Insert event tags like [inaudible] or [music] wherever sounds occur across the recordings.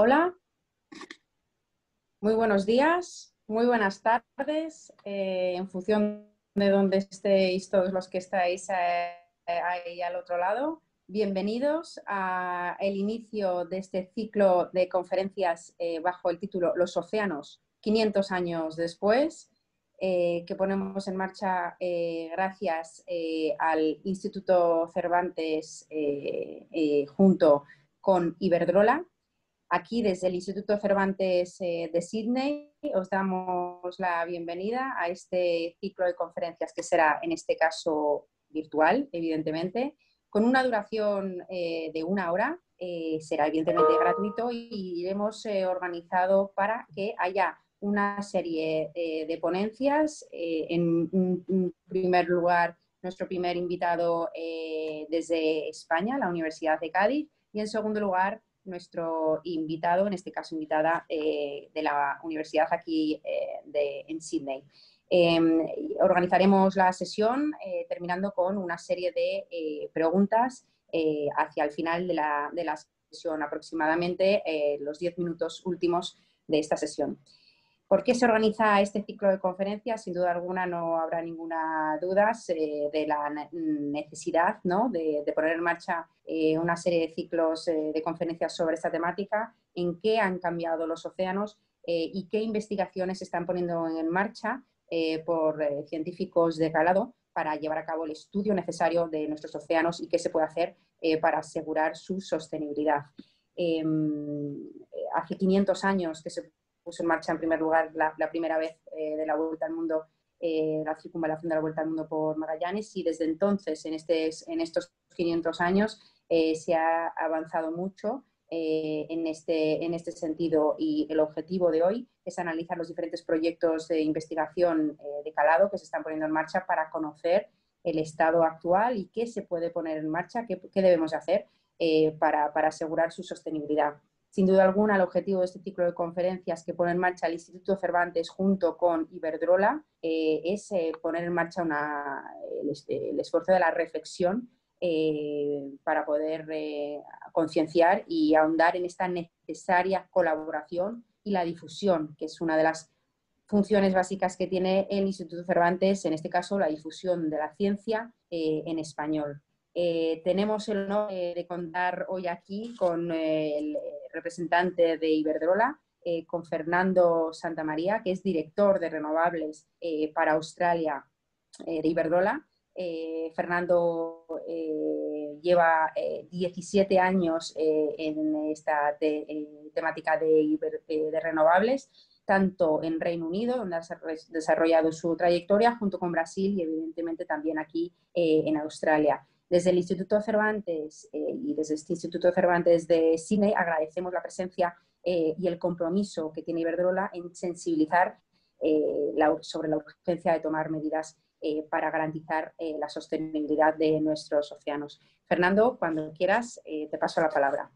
Hola, muy buenos días, muy buenas tardes, eh, en función de dónde estéis todos los que estáis eh, ahí al otro lado. Bienvenidos al inicio de este ciclo de conferencias eh, bajo el título Los océanos, 500 años después, que ponemos en marcha gracias al Instituto Cervantes junto con Iberdrola Aquí desde el Instituto Cervantes eh, de Sydney os damos la bienvenida a este ciclo de conferencias que será en este caso virtual, evidentemente, con una duración eh, de una hora. Eh, será evidentemente gratuito y iremos organizado para que haya una serie de ponencias. en primer lugar, nuestro primer invitado desde España, la Universidad de Cádiz, y en segundo lugar, nuestro invitado, en este caso invitada eh, de la universidad aquí eh, de, en Sydney. Em, organizaremos la sesión eh, terminando con una serie de preguntas hacia el final de la, de la sesión, aproximadamente los 10 minutos últimos de esta sesión. ¿Por qué se organiza este ciclo de conferencias? Sin duda alguna no habrá ninguna duda eh, de la necesidad de, poner en marcha eh, una serie de ciclos eh, de conferencias sobre esta temática, en qué han cambiado los océanos y qué investigaciones se están poniendo en marcha por científicos de calado para llevar a cabo el estudio necesario de nuestros océanos y qué se puede hacer para asegurar su sostenibilidad. Em, hace 500 años que se puso en marcha en primer lugar la, primera vez eh, de la Vuelta al Mundo, eh, la circunvalación de la Vuelta al Mundo por Magallanes y desde entonces, en, este, estos 500 años, eh, se ha avanzado mucho en, este, en este sentido y el objetivo de hoy es analizar los diferentes proyectos de investigación de calado que se están poniendo en marcha para conocer el estado actual y qué se puede poner en marcha, qué, debemos hacer para asegurar su sostenibilidad. Sin duda alguna, el objetivo de este ciclo de conferencias que pone en marcha el Instituto Cervantes junto con Iberdrola eh, es eh, poner en marcha el, esfuerzo de la reflexión eh, para poder concienciar y ahondar en esta necesaria colaboración y la difusión, que es una de las funciones básicas que tiene el Instituto Cervantes, en este caso la difusión de la ciencia en español. Tenemos el honor de contar hoy aquí con el representante de Iberdrola, eh, con Fernando Santamaría, que es director de renovables eh, para Australia eh, de Iberdrola. Fernando lleva 17 años en esta temática de, renovables, tanto en Reino Unido, donde ha desarrollado su trayectoria, junto con Brasil y evidentemente también aquí en Australia. Desde el Instituto Cervantes eh, y desde este Instituto Cervantes de Cine agradecemos la presencia eh, y el compromiso que tiene Iberdrola en sensibilizar eh, sobre la urgencia de tomar medidas para garantizar la sostenibilidad de nuestros océanos. Fernando, cuando quieras, te paso la palabra.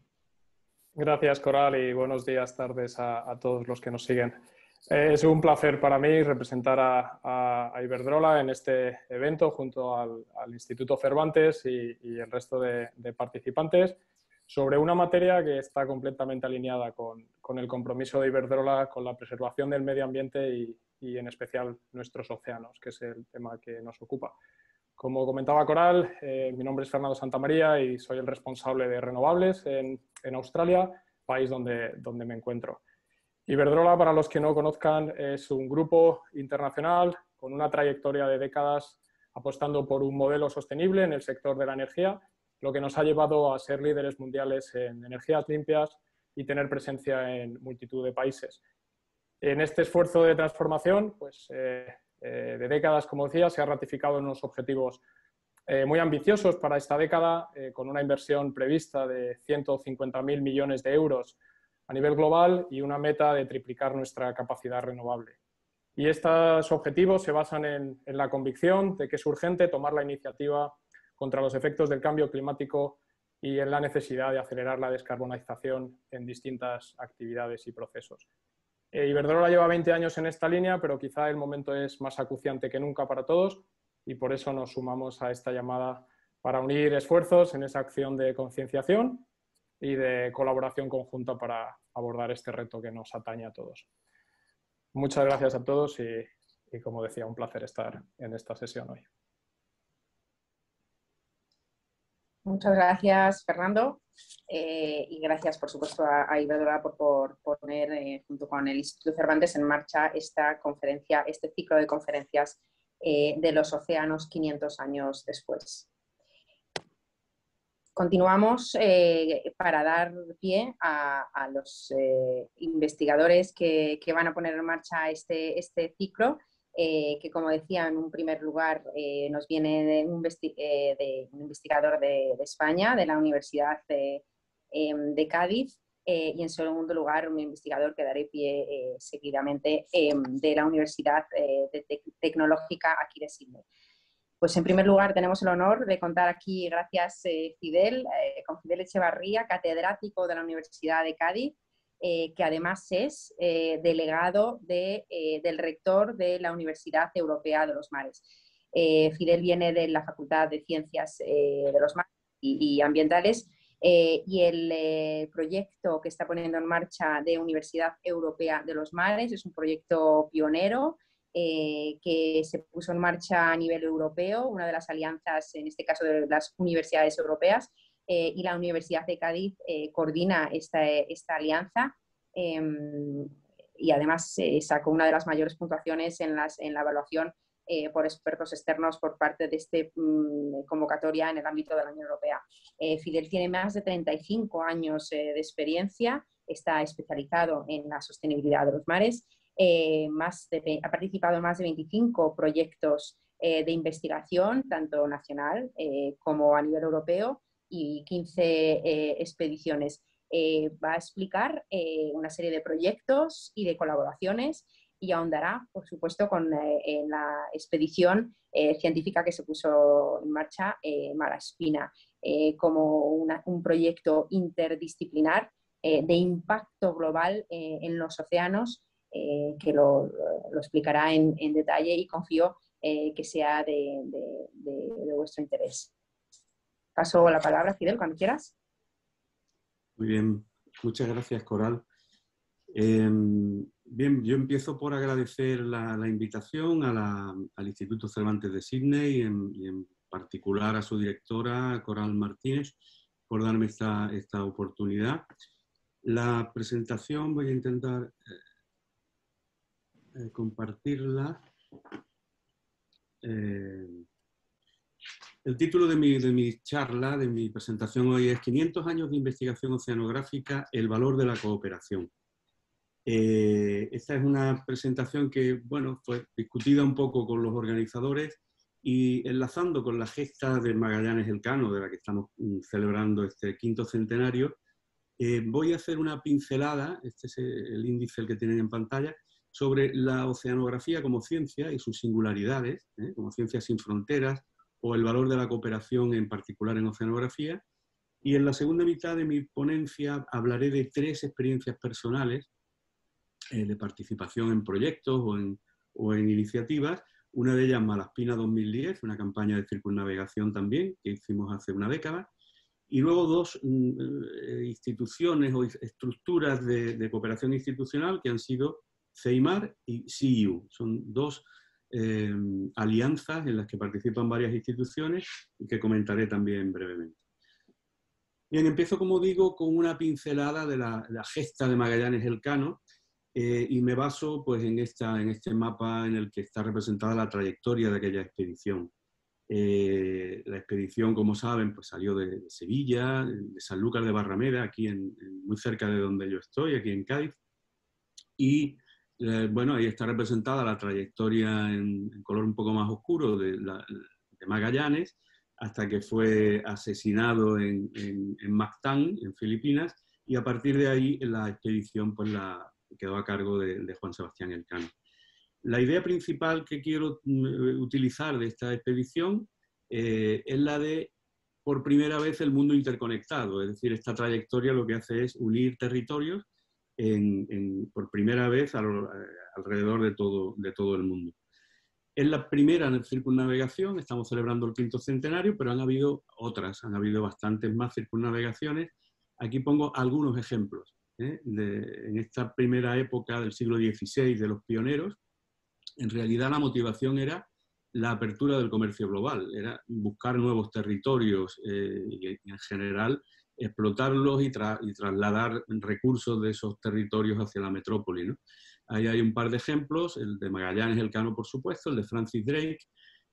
Gracias, Coral, y buenos días, tardes a todos los que nos siguen. Eh, es un placer para mí representar a, Iberdrola en este evento junto al, Instituto Cervantes y, el resto de, participantes sobre una materia que está completamente alineada con, el compromiso de Iberdrola con la preservación del medio ambiente y, en especial nuestros océanos, que es el tema que nos ocupa. Como comentaba Coral, eh, mi nombre es Fernando Santamaría y soy el responsable de renovables en, Australia, país donde, donde me encuentro. Iberdrola, para los que no conozcan, es un grupo internacional con una trayectoria de décadas apostando por un modelo sostenible en el sector de la energía, lo que nos ha llevado a ser líderes mundiales en energías limpias y tener presencia en multitud de países. En este esfuerzo de transformación, pues, eh, eh, de décadas, como decía, se ha ratificado unos objetivos eh, muy ambiciosos para esta década, con una inversión prevista de 150.000 millones de euros a nivel global y una meta de triplicar nuestra capacidad renovable. Y estos objetivos se basan en, la convicción de que es urgente tomar la iniciativa contra los efectos del cambio climático y en la necesidad de acelerar la descarbonización en distintas actividades y procesos. Eh, Iberdrola lleva 20 años en esta línea, pero quizá el momento es más acuciante que nunca para todos y por eso nos sumamos a esta llamada para unir esfuerzos en esa acción de concienciación y de colaboración conjunta para, abordar este reto que nos atañe a todos. Muchas gracias a todos y, como decía, un placer estar en esta sesión hoy. Muchas gracias, Fernando. Eh, y gracias, por supuesto, a, a por, poner, eh, junto con el Instituto Cervantes, en marcha esta conferencia, este ciclo de conferencias eh, de los océanos 500 años después. Continuamos para dar pie a, los investigadores que, van a poner en marcha este, este ciclo eh, que como decía en un primer lugar eh, nos viene de un, eh, investigador de, España, de la Universidad de, em, Cádiz, y en segundo lugar un investigador que daré pie seguidamente em, de la Universidad Tecnológica aquí de Sydney. Pues en primer lugar tenemos el honor de contar aquí, gracias Fidel, con Fidel Echevarría, catedrático de la Universidad de Cádiz, eh, que además es eh, delegado eh, del rector de la Universidad Europea de los Mares. Fidel viene de la Facultad de Ciencias de los Mares y, Ambientales y el proyecto que está poniendo en marcha de Universidad Europea de los Mares es un proyecto pionero que se puso en marcha a nivel europeo, una de las alianzas, en este caso de las universidades europeas, eh, y la Universidad de Cádiz eh, coordina esta, esta alianza em, y además sacó una de las mayores puntuaciones en, las, en la evaluación eh, por expertos externos por parte de esta mm, convocatoria en el ámbito de la Unión Europea. Fidel tiene más de 35 años de experiencia, está especializado en la sostenibilidad de los mares, más ha participado en más de 25 proyectos de investigación, tanto nacional como a nivel europeo, y 15 eh, expediciones. Eh, va a explicar eh, una serie de proyectos y de colaboraciones y ahondará, por supuesto, con en la expedición científica que se puso en marcha Mala Espina, como un proyecto interdisciplinar de impacto global en los océanos, que lo, explicará en, en, detalle y confío que sea de, vuestro interés. Paso la palabra, Fidel, cuando quieras. Muy bien, muchas gracias, Coral. Em, bien, yo empiezo por agradecer la, invitación al Instituto Cervantes de Sydney y en, particular a su directora, Coral Martínez, por darme esta, oportunidad. La presentación voy a intentar eh, compartirla. Eh, el título de mi, charla, de mi presentación hoy es 500 años de investigación oceanográfica, el valor de la cooperación. Eh, esta es una presentación que, bueno, fue discutida un poco con los organizadores y enlazando con la gesta de Magallanes Elcano, de la que estamos mm, celebrando este quinto centenario, voy a hacer una pincelada, este es el índice el que tienen en pantalla, sobre la oceanografía como ciencia y sus singularidades, ¿eh? como ciencia sin fronteras, o el valor de la cooperación, en particular en oceanografía. Y en la segunda mitad de mi ponencia hablaré de tres experiencias personales eh, de participación en proyectos o en, iniciativas. Una de ellas, Malaspina 2010, una campaña de circunnavegación también, que hicimos hace una década. Y luego dos mm, eh, instituciones o estructuras de, cooperación institucional que han sido CEIMAR y CIU. Son dos Em, alianzas en las que participan varias instituciones y que comentaré también brevemente. Bien, empiezo, como digo, con una pincelada de la, gesta de Magallanes Elcano eh, y me baso pues, en, esta, en este mapa en el que está representada la trayectoria de aquella expedición. Eh, la expedición, como saben, pues salió de, Sevilla, de Sanlúcar de Barrameda, aquí en, muy cerca de donde yo estoy, aquí en Cádiz, y eh, bueno, ahí está representada la trayectoria en, color un poco más oscuro de, Magallanes, hasta que fue asesinado en, en, Mactán, en Filipinas, y a partir de ahí la expedición pues, quedó a cargo de, Juan Sebastián Elcano. La idea principal que quiero mm, utilizar de esta expedición eh, es la de, por primera vez, el mundo interconectado, es decir, esta trayectoria lo que hace es unir territorios por primera vez alrededor de todo, de todo el mundo. Es la primera en circunnavegación, estamos celebrando el quinto centenario, pero han habido otras, han habido bastantes más circunnavegaciones. Aquí pongo algunos ejemplos. ¿eh? en esta primera época del siglo XVI de los pioneros, en realidad la motivación era la apertura del comercio global, era buscar nuevos territorios eh, y en general explotarlos y, trasladar recursos de esos territorios hacia la metrópoli. Ahí hay un par de ejemplos, el de Magallanes Elcano, por supuesto, el de Francis Drake.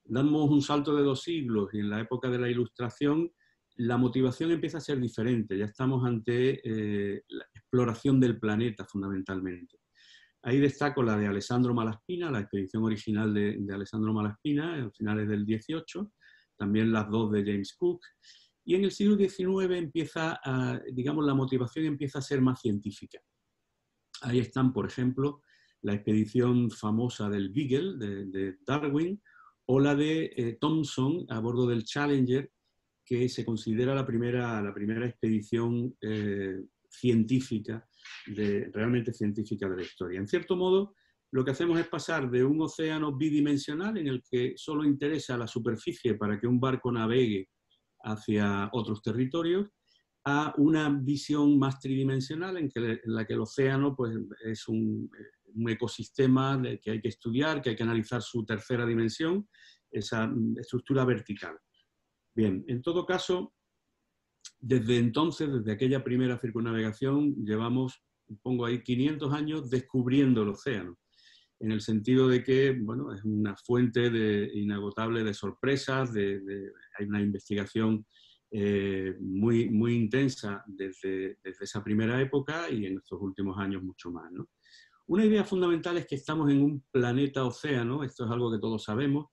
Damos un salto de dos siglos y en la época de la Ilustración la motivación empieza a ser diferente. Ya estamos ante eh, la exploración del planeta fundamentalmente. Ahí destaco la de Alessandro Malaspina, la expedición original de, de Alessandro Malaspina, a finales del 18, también las dos de James Cook. Y en el siglo XIX empieza, a, digamos, la motivación empieza a ser más científica. Ahí están, por ejemplo, la expedición famosa del Beagle de, Darwin o la de eh, Thomson a bordo del Challenger, que se considera la primera, la primera expedición eh, científica, realmente científica de la historia. En cierto modo, lo que hacemos es pasar de un océano bidimensional en el que solo interesa la superficie para que un barco navegue hacia otros territorios, a una visión más tridimensional en, la que el océano pues, es un, ecosistema que hay que estudiar, que hay que analizar su tercera dimensión, esa estructura vertical. Bien, en todo caso, desde entonces, desde aquella primera circunnavegación, llevamos, pongo ahí, 500 años descubriendo el océano, en el sentido de que, bueno, es una fuente de, inagotable de sorpresas, hay una investigación eh, muy, muy intensa desde, desde, esa primera época y en estos últimos años mucho más. Una idea fundamental es que estamos en un planeta océano, esto es algo que todos sabemos,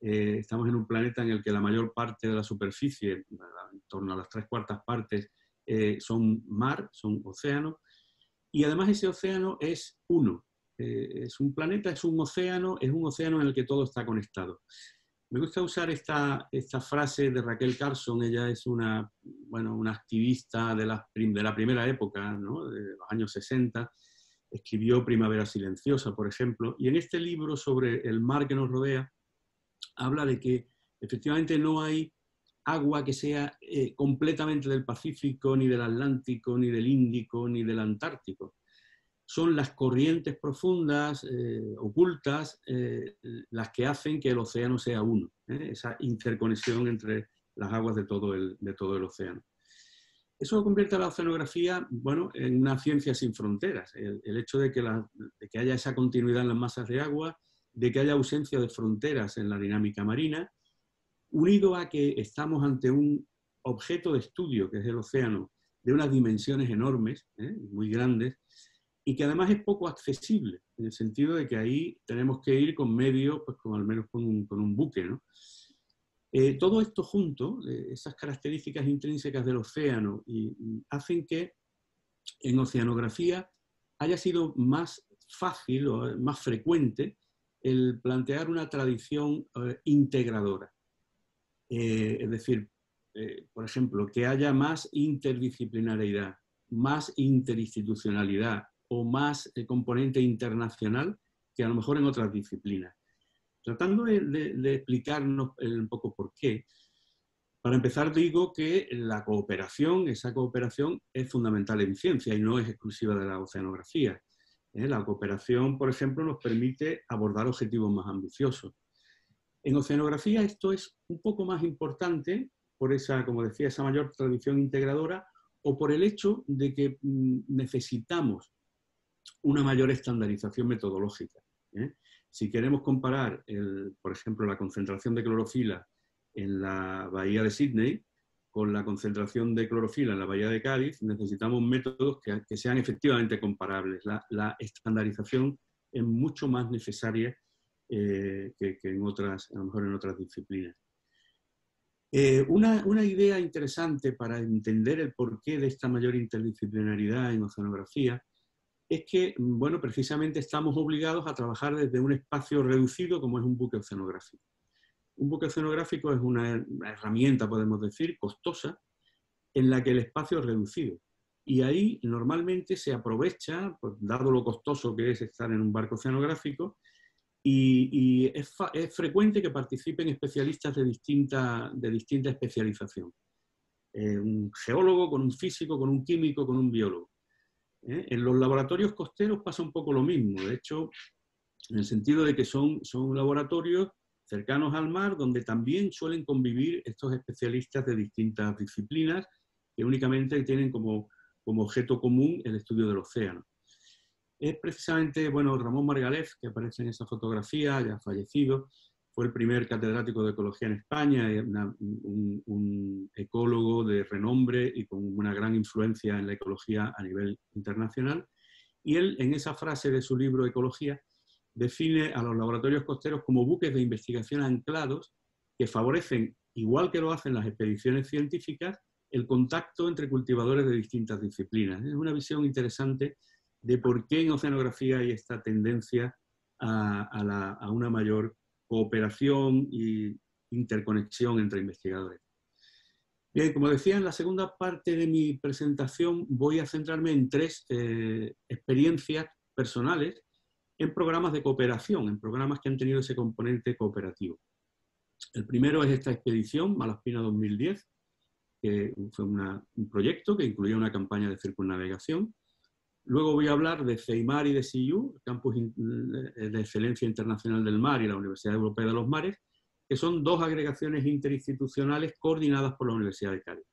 eh, estamos en un planeta en el que la mayor parte de la superficie, en torno a las tres cuartas partes, eh, son mar, son océano, y además ese océano es uno. Es un planeta, es un océano, es un océano en el que todo está conectado. Me gusta usar esta, esta frase de Raquel Carson, ella es una, bueno, una activista de la, de la primera época, ¿no? de los años 60, escribió Primavera Silenciosa, por ejemplo, y en este libro sobre el mar que nos rodea, habla de que efectivamente no hay agua que sea eh, completamente del Pacífico, ni del Atlántico, ni del Índico, ni del Antártico son las corrientes profundas, eh, ocultas, eh, las que hacen que el océano sea uno, ¿eh? esa interconexión entre las aguas de todo el, de todo el océano. Eso convierte a la oceanografía bueno, en una ciencia sin fronteras. El, hecho de que, de que haya esa continuidad en las masas de agua, de que haya ausencia de fronteras en la dinámica marina, unido a que estamos ante un objeto de estudio, que es el océano, de unas dimensiones enormes, muy grandes, y que además es poco accesible, en el sentido de que ahí tenemos que ir con medio, pues como al menos con un, buque. ¿no? Eh, todo esto junto, eh, esas características intrínsecas del océano, y, hacen que en oceanografía haya sido más fácil o más frecuente el plantear una tradición eh, integradora. es decir, por ejemplo, que haya más interdisciplinariedad, más interinstitucionalidad, o más eh, componente internacional que a lo mejor en otras disciplinas. Tratando de, explicarnos un poco por qué, para empezar digo que la cooperación, esa cooperación es fundamental en ciencia y no es exclusiva de la oceanografía. ¿eh? La cooperación, por ejemplo, nos permite abordar objetivos más ambiciosos. En oceanografía esto es un poco más importante por esa, como decía, esa mayor tradición integradora o por el hecho de que mm, necesitamos una mayor estandarización metodológica. ¿eh? Si queremos comparar, por ejemplo, la concentración de clorofila en la bahía de Sydney con la concentración de clorofila en la bahía de Cádiz, necesitamos métodos que, sean efectivamente comparables. La, estandarización es mucho más necesaria eh, que, en otras, a lo mejor en otras disciplinas. Eh, una, una, idea interesante para entender el porqué de esta mayor interdisciplinaridad en oceanografía es que, bueno, precisamente estamos obligados a trabajar desde un espacio reducido como es un buque oceanográfico. Un buque oceanográfico es una, herramienta, podemos decir, costosa, en la que el espacio es reducido. Y ahí normalmente se aprovecha, pues, dado lo costoso que es estar en un barco oceanográfico, y, es, frecuente que participen especialistas de distinta, de distinta especialización. Eh, un geólogo con un físico, con un químico, con un biólogo. ¿Eh? En los laboratorios costeros pasa un poco lo mismo, de hecho, en el sentido de que son, son laboratorios cercanos al mar donde también suelen convivir estos especialistas de distintas disciplinas que únicamente tienen como, como objeto común el estudio del océano. Es precisamente, bueno, Ramón Margalef, que aparece en esa fotografía, ya fallecido, fue el primer catedrático de ecología en España, un, un, ecólogo de renombre y con una gran influencia en la ecología a nivel internacional. Y él, en esa frase de su libro Ecología, define a los laboratorios costeros como buques de investigación anclados que favorecen, igual que lo hacen las expediciones científicas, el contacto entre cultivadores de distintas disciplinas. Es una visión interesante de por qué en oceanografía hay esta tendencia a una mayor cooperación y interconexión entre investigadores. Bien, como decía, en la segunda parte de mi presentación voy a centrarme en tres eh, experiencias personales en programas de cooperación, en programas que han tenido ese componente cooperativo. El primero es esta expedición, Malaspina 2010, que fue un proyecto que incluía una campaña de circunnavegación Luego voy a hablar de CEIMAR y de CIU, Campus de Excelencia Internacional del Mar y la Universidad Europea de los Mares, que son dos agregaciones interinstitucionales coordinadas por la Universidad de Cádiz.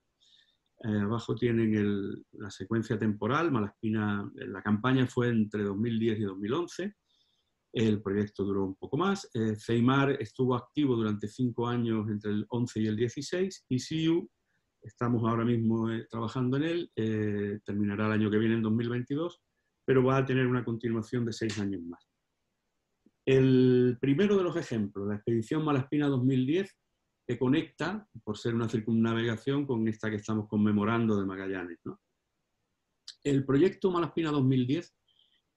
Eh, abajo tienen la secuencia temporal, Malaspina, la campaña fue entre 2010 y 2011, el proyecto duró un poco más, eh, CEIMAR estuvo activo durante cinco años entre el 11 y el 16 y CIU Estamos ahora mismo eh, trabajando en él, eh, terminará el año que viene, en 2022, pero va a tener una continuación de seis años más. El primero de los ejemplos, la expedición Malaspina 2010, que conecta, por ser una circunnavegación, con esta que estamos conmemorando de Magallanes. El proyecto Malaspina 2010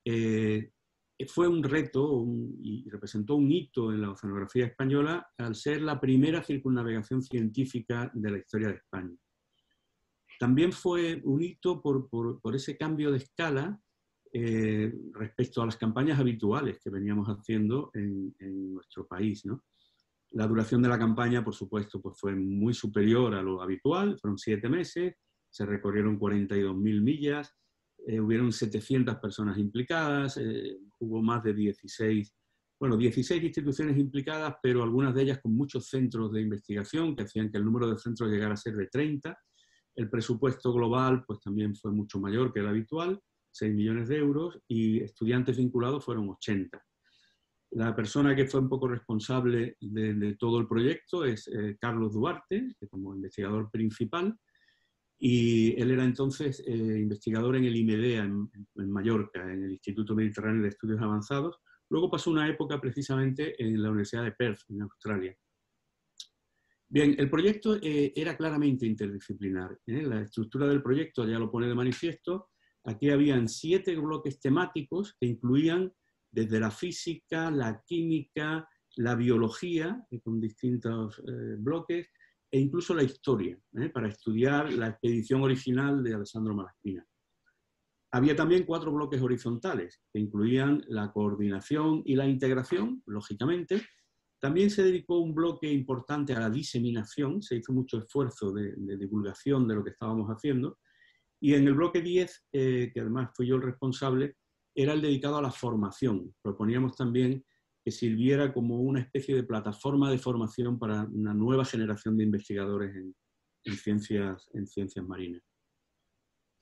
eh, fue un reto y representó un hito en la oceanografía española al ser la primera circunnavegación científica de la historia de España. También fue un hito por, ese cambio de escala eh, respecto a las campañas habituales que veníamos haciendo en, nuestro país. La duración de la campaña, por supuesto, pues fue muy superior a lo habitual, fueron siete meses, se recorrieron 42.000 millas, eh, hubieron 700 personas implicadas, eh, hubo más de 16, bueno, 16 instituciones implicadas, pero algunas de ellas con muchos centros de investigación que hacían que el número de centros llegara a ser de 30. El presupuesto global pues también fue mucho mayor que el habitual, 6 millones de euros, y estudiantes vinculados fueron 80. La persona que fue un poco responsable de, todo el proyecto es eh, Carlos Duarte, como investigador principal, y él era entonces eh, investigador en el IMEDEA, en, Mallorca, en el Instituto Mediterráneo de Estudios Avanzados. Luego pasó una época precisamente en la Universidad de Perth, en Australia. Bien, el proyecto eh, era claramente interdisciplinar. ¿eh? La estructura del proyecto ya lo pone de manifiesto. Aquí habían siete bloques temáticos que incluían desde la física, la química, la biología, con distintos bloques, e incluso la historia, ¿eh? para estudiar la expedición original de Alessandro Malaspina. Había también cuatro bloques horizontales, que incluían la coordinación y la integración, lógicamente. También se dedicó un bloque importante a la diseminación, se hizo mucho esfuerzo de, divulgación de lo que estábamos haciendo. Y en el bloque 10, eh, que además fui yo el responsable, era el dedicado a la formación. Proponíamos también que sirviera como una especie de plataforma de formación para una nueva generación de investigadores en, ciencias, en ciencias marinas.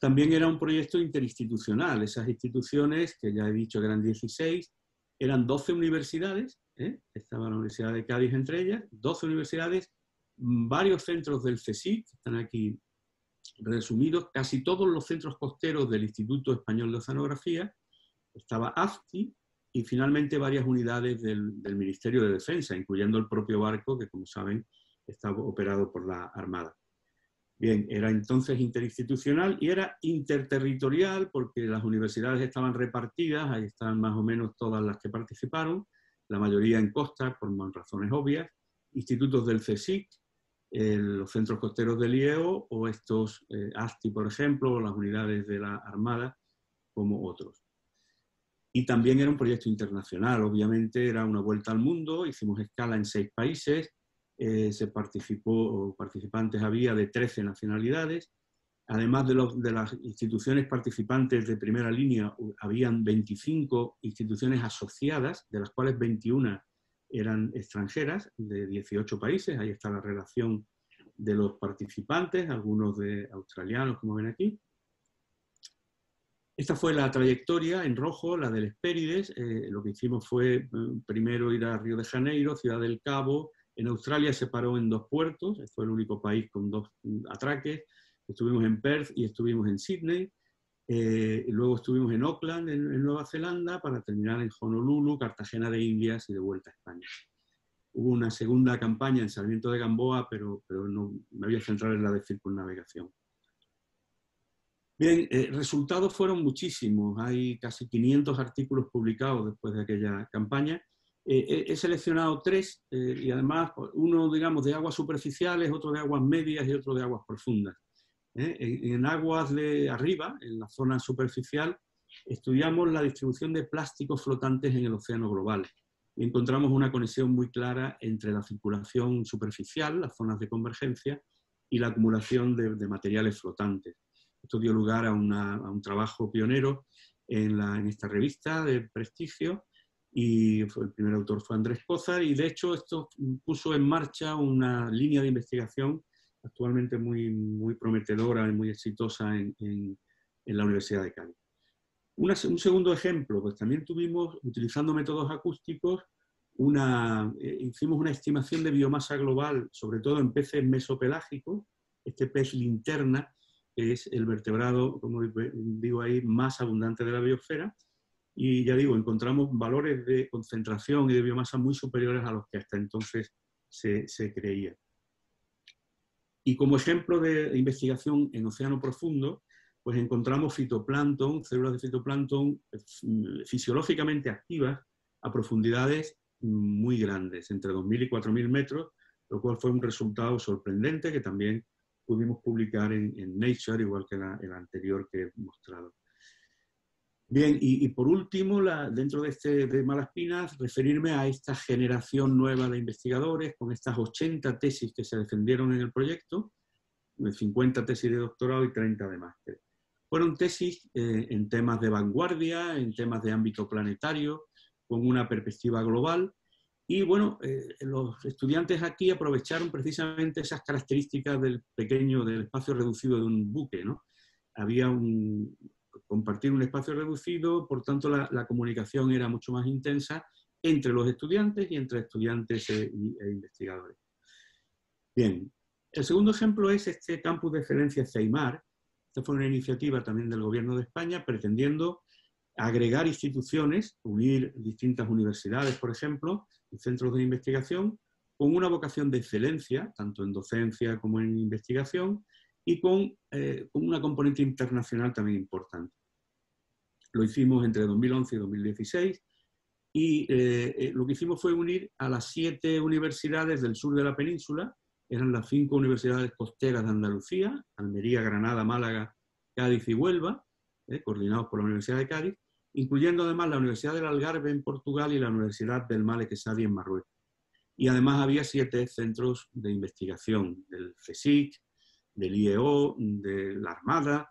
También era un proyecto interinstitucional. Esas instituciones, que ya he dicho que eran 16, eran 12 universidades, ¿eh? estaba la Universidad de Cádiz entre ellas, 12 universidades, varios centros del CSIC, están aquí resumidos, casi todos los centros costeros del Instituto Español de Oceanografía, estaba AFTI, y finalmente varias unidades del, Ministerio de Defensa, incluyendo el propio barco que, como saben, estaba operado por la Armada. Bien, era entonces interinstitucional y era interterritorial porque las universidades estaban repartidas, ahí están más o menos todas las que participaron, la mayoría en costa, por razones obvias, institutos del CSIC, los centros costeros del IEO o estos eh, ASTI, por ejemplo, o las unidades de la Armada, como otros. Y también era un proyecto internacional, obviamente era una vuelta al mundo, hicimos escala en seis países, eh, se participó, participantes había de 13 nacionalidades, Además de, las instituciones participantes de primera línea, habían 25 instituciones asociadas, de las cuales 21 eran extranjeras, de 18 países. Ahí está la relación de los participantes, algunos de australianos, como ven aquí. Esta fue la trayectoria en rojo, la del Espérides. Eh, lo que hicimos fue mm, primero ir a Río de Janeiro, Ciudad del Cabo. En Australia se paró en dos puertos, fue el único país con dos mm, atraques. Estuvimos en Perth y estuvimos en Sydney. Eh, luego estuvimos en Auckland, en, Nueva Zelanda, para terminar en Honolulu, Cartagena de Indias y de vuelta a España. Hubo una segunda campaña en Sarmiento de Gamboa, pero, pero no, me voy a centrar en la de circunnavegación. Bien, eh, resultados fueron muchísimos. Hay casi 500 artículos publicados después de aquella campaña. Eh, he seleccionado tres y además uno, digamos, de aguas superficiales, otro de aguas medias y otro de aguas profundas. ¿eh? En, aguas de arriba, en la zona superficial, estudiamos la distribución de plásticos flotantes en el océano global y encontramos una conexión muy clara entre la circulación superficial, las zonas de convergencia, y la acumulación de, materiales flotantes. Esto dio lugar a, un trabajo pionero en, esta revista de prestigio y el primer autor fue Andrés Cózar y de hecho esto puso en marcha una línea de investigación actualmente muy, prometedora y muy exitosa en, la Universidad de Cádiz. un segundo ejemplo, pues también tuvimos, utilizando métodos acústicos, una, eh, hicimos una estimación de biomasa global, sobre todo en peces mesopelágicos, este pez linterna, es el vertebrado, como digo ahí, más abundante de la biosfera, y ya digo, encontramos valores de concentración y de biomasa muy superiores a los que hasta entonces se, se creía. Y como ejemplo de investigación en océano profundo, pues encontramos fitoplancton, células de fitoplancton mm, fisiológicamente activas a profundidades muy grandes, entre 2.000 y 4.000 metros, lo cual fue un resultado sorprendente que también pudimos publicar en, Nature, igual que el anterior que he mostrado. Bien, y, por último, dentro de, este, de Malaspinas, referirme a esta generación nueva de investigadores con estas 80 tesis que se defendieron en el proyecto, 50 tesis de doctorado y 30 de máster. Fueron tesis eh, en temas de vanguardia, en temas de ámbito planetario, con una perspectiva global. Y bueno, eh, los estudiantes aquí aprovecharon precisamente esas características del pequeño, del espacio reducido de un buque, ¿no? Había un, compartir un espacio reducido, por tanto la, comunicación era mucho más intensa entre los estudiantes y entre estudiantes e, e, investigadores. Bien, el segundo ejemplo es este campus de excelencia CEIMAR. Esta fue una iniciativa también del Gobierno de España pretendiendo agregar instituciones, unir distintas universidades, por ejemplo, centros de investigación, con una vocación de excelencia, tanto en docencia como en investigación, y con, eh, una componente internacional también importante. Lo hicimos entre 2011 y 2016 y eh, eh, lo que hicimos fue unir a las siete universidades del sur de la península, eran las cinco universidades costeras de Andalucía, Almería, Granada, Málaga, Cádiz y Huelva, coordinados por la Universidad de Cádiz, incluyendo además la Universidad del Algarve en Portugal y la Universidad del Malek Sadi en Marruecos. Y además había siete centros de investigación, del CSIC, del IEO, de la Armada,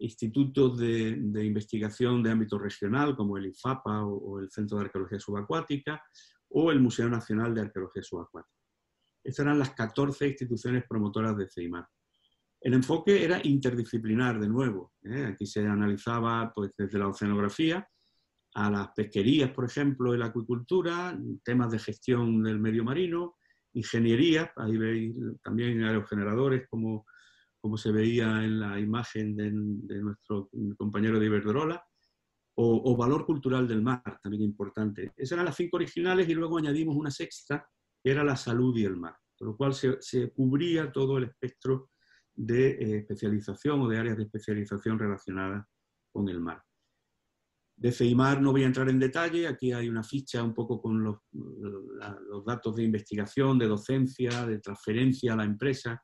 institutos de, investigación de ámbito regional como el IFAPA o, el Centro de Arqueología Subacuática o el Museo Nacional de Arqueología Subacuática. Estas eran las 14 instituciones promotoras de CEIMAR. El enfoque era interdisciplinar de nuevo. ¿eh? Aquí se analizaba pues, desde la oceanografía a las pesquerías, por ejemplo, y la acuicultura, temas de gestión del medio marino, ingeniería, ahí veis también aerogeneradores como como se veía en la imagen de, nuestro compañero de Iberdrola, o, valor cultural del mar, también importante. Esas eran las cinco originales y luego añadimos una sexta, que era la salud y el mar, con lo cual se, cubría todo el espectro de eh, especialización o de áreas de especialización relacionadas con el mar. De FEIMAR no voy a entrar en detalle, aquí hay una ficha un poco con los, datos de investigación, de docencia, de transferencia a la empresa,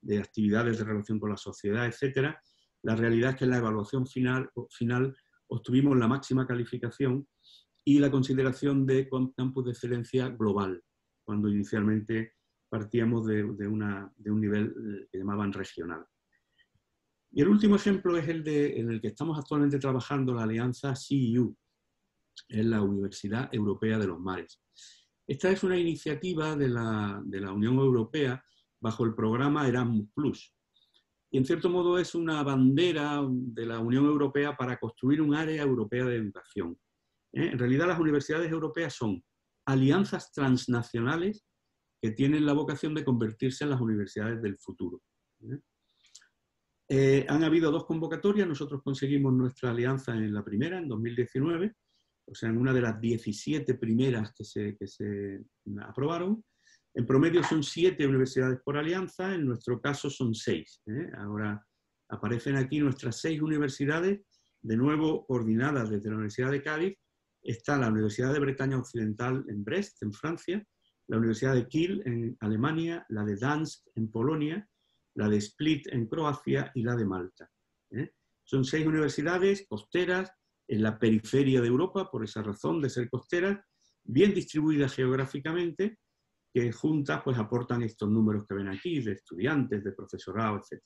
de actividades de relación con la sociedad, etcétera, la realidad es que en la evaluación final, final obtuvimos la máxima calificación y la consideración de campus de excelencia global, cuando inicialmente partíamos de, un nivel eh, que llamaban regional. Y el último ejemplo es el de, en el que estamos actualmente trabajando, la alianza CEU, es la Universidad Europea de los Mares. Esta es una iniciativa de la, de la Unión Europea bajo el programa Erasmus Plus. Y en cierto modo es una bandera de la Unión Europea para construir un área europea de educación. ¿eh? En realidad las universidades europeas son alianzas transnacionales que tienen la vocación de convertirse en las universidades del futuro. ¿eh? Han habido dos convocatorias, nosotros conseguimos nuestra alianza en la primera, en 2019, o sea, en una de las 17 primeras que se, que se aprobaron. En promedio son siete universidades por alianza, en nuestro caso son seis. ¿eh? Ahora aparecen aquí nuestras seis universidades, de nuevo coordinadas desde la Universidad de Cádiz. Está la Universidad de Bretaña Occidental en Brest, en Francia, la Universidad de Kiel en Alemania, la de Dansk en Polonia, la de Split en Croacia y la de Malta. ¿eh? Son seis universidades costeras en la periferia de Europa, por esa razón de ser costeras, bien distribuidas geográficamente, que juntas pues aportan estos números que ven aquí, de estudiantes, de profesorado, etc.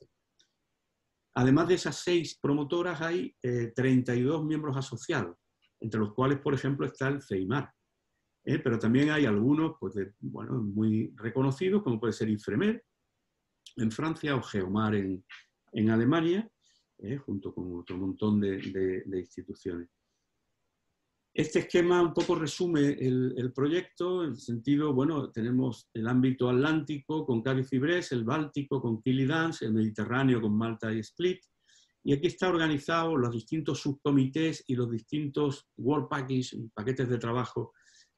Además de esas seis promotoras hay 32 eh, miembros asociados, entre los cuales, por ejemplo, está el CEIMAR. ¿Eh? pero también hay algunos pues, bueno, muy reconocidos, como puede ser Infremer, en Francia o Geomar en, Alemania, eh, junto con otro montón de, instituciones. Este esquema un poco resume el, proyecto, en el sentido, bueno, tenemos el ámbito atlántico con Cádiz y Brest, el Báltico con Dance, el Mediterráneo con Malta y Split, y aquí está organizado los distintos subcomités y los distintos work packages, paquetes de trabajo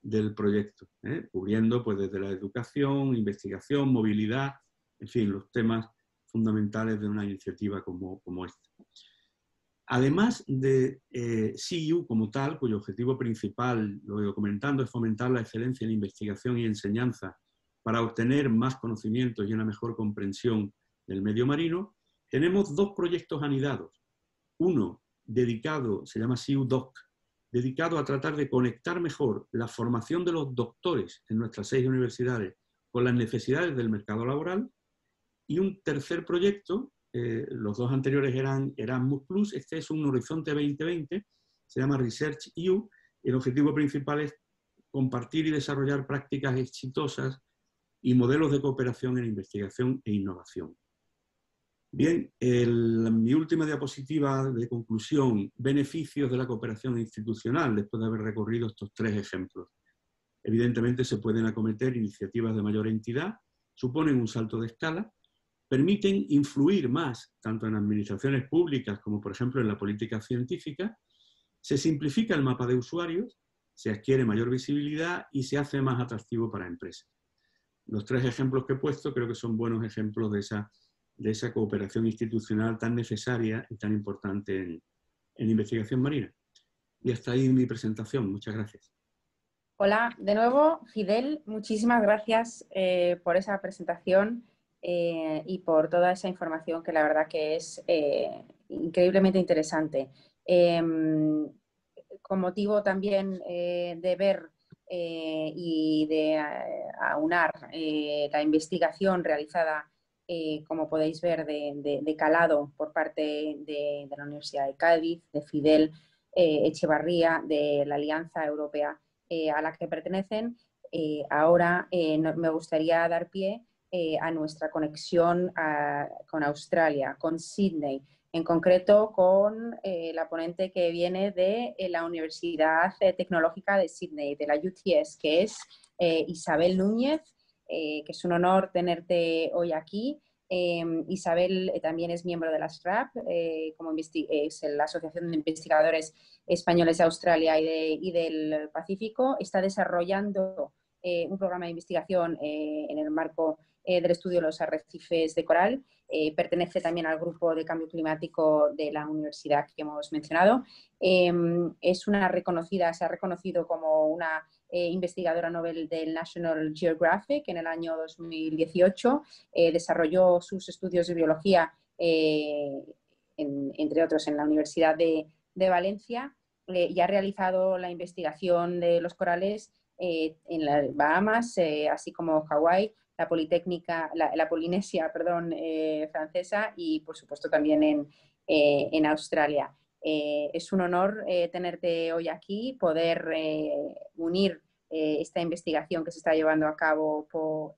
del proyecto, ¿eh? cubriendo pues, desde la educación, investigación, movilidad, en fin, los temas fundamentales de una iniciativa como, esta. Además de eh, como tal, cuyo objetivo principal, lo he comentando, es fomentar la excelencia en investigación y enseñanza para obtener más conocimientos y una mejor comprensión del medio marino, tenemos dos proyectos anidados. Uno dedicado, se llama CEU Doc, dedicado a tratar de conectar mejor la formación de los doctores en nuestras seis universidades con las necesidades del mercado laboral y un tercer proyecto, eh, los dos anteriores eran Erasmus Plus, este es un Horizonte 2020, se llama Research EU, el objetivo principal es compartir y desarrollar prácticas exitosas y modelos de cooperación en investigación e innovación. Bien, mi última diapositiva de conclusión, beneficios de la cooperación institucional, después de haber recorrido estos tres ejemplos. Evidentemente se pueden acometer iniciativas de mayor entidad, suponen un salto de escala, permiten influir más, tanto en administraciones públicas como, por ejemplo, en la política científica, se simplifica el mapa de usuarios, se adquiere mayor visibilidad y se hace más atractivo para empresas. Los tres ejemplos que he puesto creo que son buenos ejemplos de esa, de esa cooperación institucional tan necesaria y tan importante en, investigación marina. Y hasta ahí mi presentación. Muchas gracias. Hola, de nuevo, Fidel, muchísimas gracias eh, por esa presentación. Eh, y por toda esa información que la verdad que es eh, increíblemente interesante. Em, con motivo también de ver y de aunar la investigación realizada, como podéis ver, de, calado por parte de, la Universidad de Cádiz, de Fidel Echevarría, de la Alianza Europea a la que pertenecen, ahora me gustaría dar pie eh, a nuestra conexión con Australia, con Sydney, en concreto con eh, la ponente que viene de eh, la Universidad Tecnológica de Sydney, de la UTS, que es Isabel Núñez, que es un honor tenerte hoy aquí. Em, Isabel también es miembro de la SRAP, como es la Asociación de Investigadores Españoles de Australia y del Pacífico. Está desarrollando un programa de investigación en el marco eh, del estudio de los arrecifes de coral. Eh, pertenece también al grupo de cambio climático de la universidad que hemos mencionado. Em, es una reconocida, se ha reconocido como una eh, investigadora Nobel del National Geographic en el año 2018. desarrolló sus estudios de biología, entre otros, en la Universidad de, Valencia y ha realizado la investigación de los corales en las Bahamas, así como Hawái, la Politécnica, la, Polinesia, eh, francesa y por supuesto también en, en Australia. Es un honor tenerte hoy aquí, poder unir esta investigación que se está llevando a cabo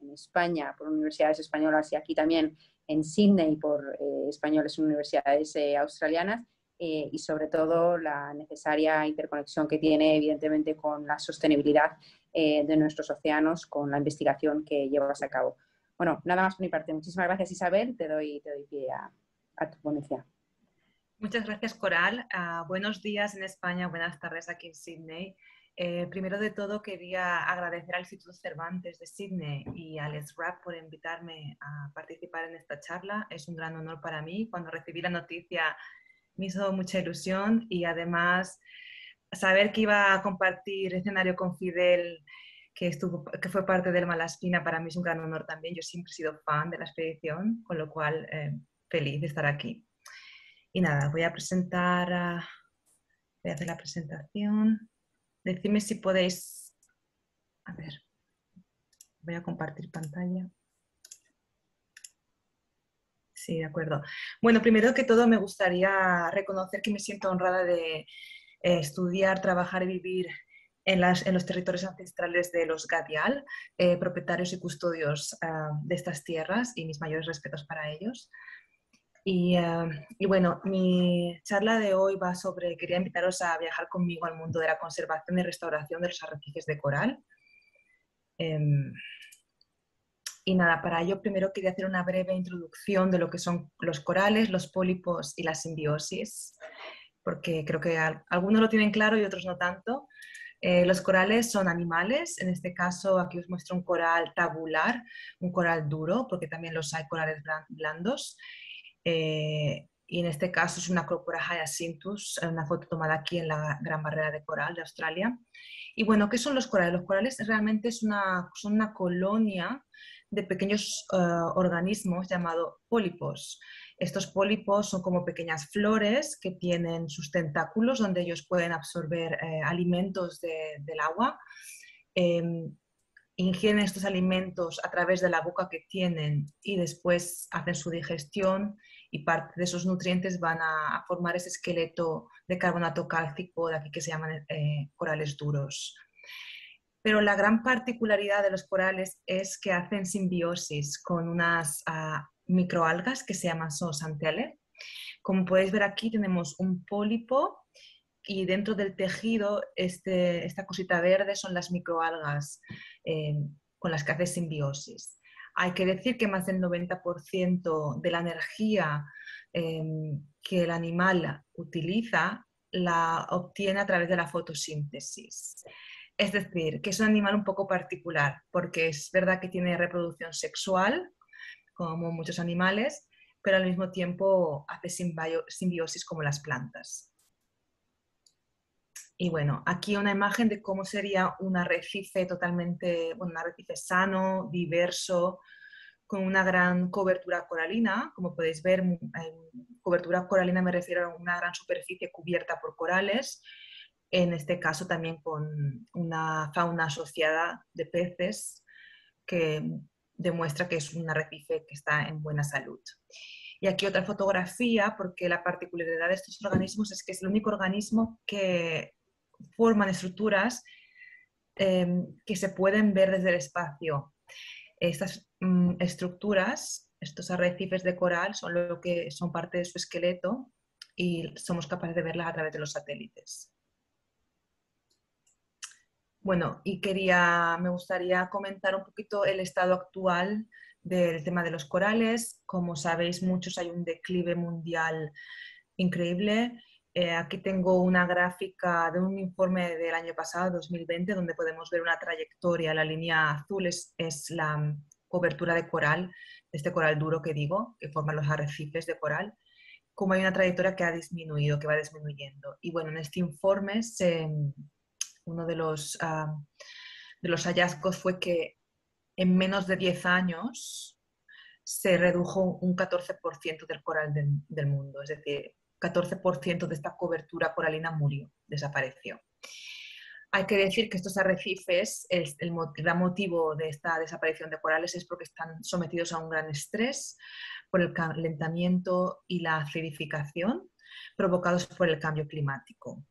en España por universidades españolas y aquí también en Sydney por españoles en universidades australianas eh, y sobre todo la necesaria interconexión que tiene evidentemente con la sostenibilidad eh, de nuestros océanos con la investigación que llevas a cabo. Bueno, nada más por mi parte. Muchísimas gracias Isabel, te doy, te doy pie a, tu ponencia. Muchas gracias Coral. Ah, buenos días en España, buenas tardes aquí en Sydney. Eh, primero de todo, quería agradecer al Instituto Cervantes de Sydney y al SRAP por invitarme a participar en esta charla. Es un gran honor para mí. Cuando recibí la noticia me hizo mucha ilusión y además saber que iba a compartir escenario con Fidel, que, estuvo, que fue parte del Malaspina, para mí es un gran honor también. Yo siempre he sido fan de la expedición, con lo cual eh, feliz de estar aquí. Y nada, voy a presentar, voy a hacer la presentación. Decidme si podéis, a ver, voy a compartir pantalla. Sí, de acuerdo. Bueno, primero que todo me gustaría reconocer que me siento honrada de eh, estudiar, trabajar y vivir en, los territorios ancestrales de los Gadial, eh, propietarios y custodios ah, de estas tierras y mis mayores respetos para ellos. Y, ah, y, bueno, mi charla de hoy va sobre, quería invitaros a viajar conmigo al mundo de la conservación y restauración de los arrecifes de coral. Em, y nada, para ello primero quería hacer una breve introducción de lo que son los corales, los pólipos y la simbiosis, porque creo que algunos lo tienen claro y otros no tanto. Eh, los corales son animales, en este caso aquí os muestro un coral tabular, un coral duro, porque también los hay corales blandos. Eh, y en este caso es una Acropora hyacinthus, una foto tomada aquí en la Gran Barrera de Coral de Australia. Y bueno, ¿qué son los corales? Los corales realmente es una, son una colonia de pequeños eh, organismos llamados pólipos. Estos pólipos son como pequeñas flores que tienen sus tentáculos donde ellos pueden absorber eh, alimentos del agua. Em, ingieren estos alimentos a través de la boca que tienen y después hacen su digestión y parte de esos nutrientes van a, formar ese esqueleto de carbonato cálcico de aquí que se llaman eh, corales duros. Pero la gran particularidad de los corales es que hacen simbiosis con unas ah, microalgas que se llaman zoosantele. Como podéis ver aquí tenemos un pólipo y dentro del tejido este, esta cosita verde son las microalgas eh, con las que hace simbiosis. Hay que decir que más del 90% de la energía eh, que el animal utiliza la obtiene a través de la fotosíntesis. Es decir, que es un animal un poco particular, porque es verdad que tiene reproducción sexual, como muchos animales, pero al mismo tiempo hace simbiosis como las plantas. Y bueno, aquí una imagen de cómo sería un arrecife totalmente, un arrecife sano, diverso, con una gran cobertura coralina. Como podéis ver, cobertura coralina me refiero a una gran superficie cubierta por corales, en este caso también con una fauna asociada de peces que demuestra que es un arrecife que está en buena salud. Y aquí otra fotografía, porque la particularidad de estos organismos es que es el único organismo que forman estructuras em, que se pueden ver desde el espacio. Estas mm, estructuras, estos arrecifes de coral, son lo que son parte de su esqueleto y somos capaces de verlas a través de los satélites. Bueno, y quería, me gustaría comentar un poquito el estado actual del tema de los corales. Como sabéis muchos, hay un declive mundial increíble. Eh, aquí tengo una gráfica de un informe del año pasado, 2020, donde podemos ver una trayectoria. La línea azul es, la cobertura de coral, este coral duro que digo, que forman los arrecifes de coral como hay una trayectoria que ha disminuido, que va disminuyendo. Y bueno, en este informe se, uno de los, de los hallazgos fue que en menos de 10 años se redujo un 14% del coral del, mundo, es decir, 14% de esta cobertura coralina murió, desapareció. Hay que decir que estos arrecifes, el, el, gran motivo de esta desaparición de corales es porque están sometidos a un gran estrés por el calentamiento y la acidificación provocados por el cambio climático.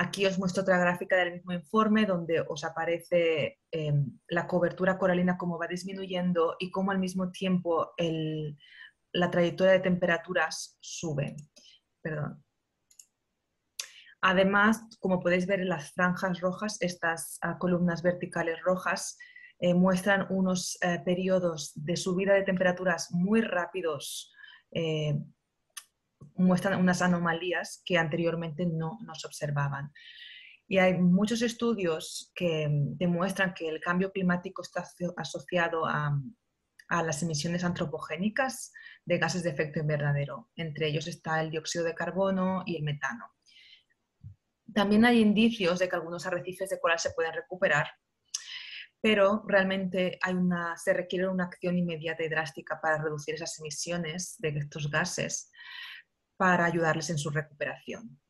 Aquí os muestro otra gráfica del mismo informe donde os aparece em, la cobertura coralina cómo va disminuyendo y cómo al mismo tiempo la trayectoria de temperaturas sube. Perdón. Además, como podéis ver en las franjas rojas, estas ah, columnas verticales rojas eh, muestran unos eh, periodos de subida de temperaturas muy rápidos, eh, muestran unas anomalías que anteriormente no nos observaban. Y hay muchos estudios que demuestran que el cambio climático está asociado a, a las emisiones antropogénicas de gases de efecto invernadero. Entre ellos está el dióxido de carbono y el metano. También hay indicios de que algunos arrecifes de coral se pueden recuperar, pero realmente se requiere una acción inmediata y drástica para reducir esas emisiones de estos gases para ayudarles en su recuperación.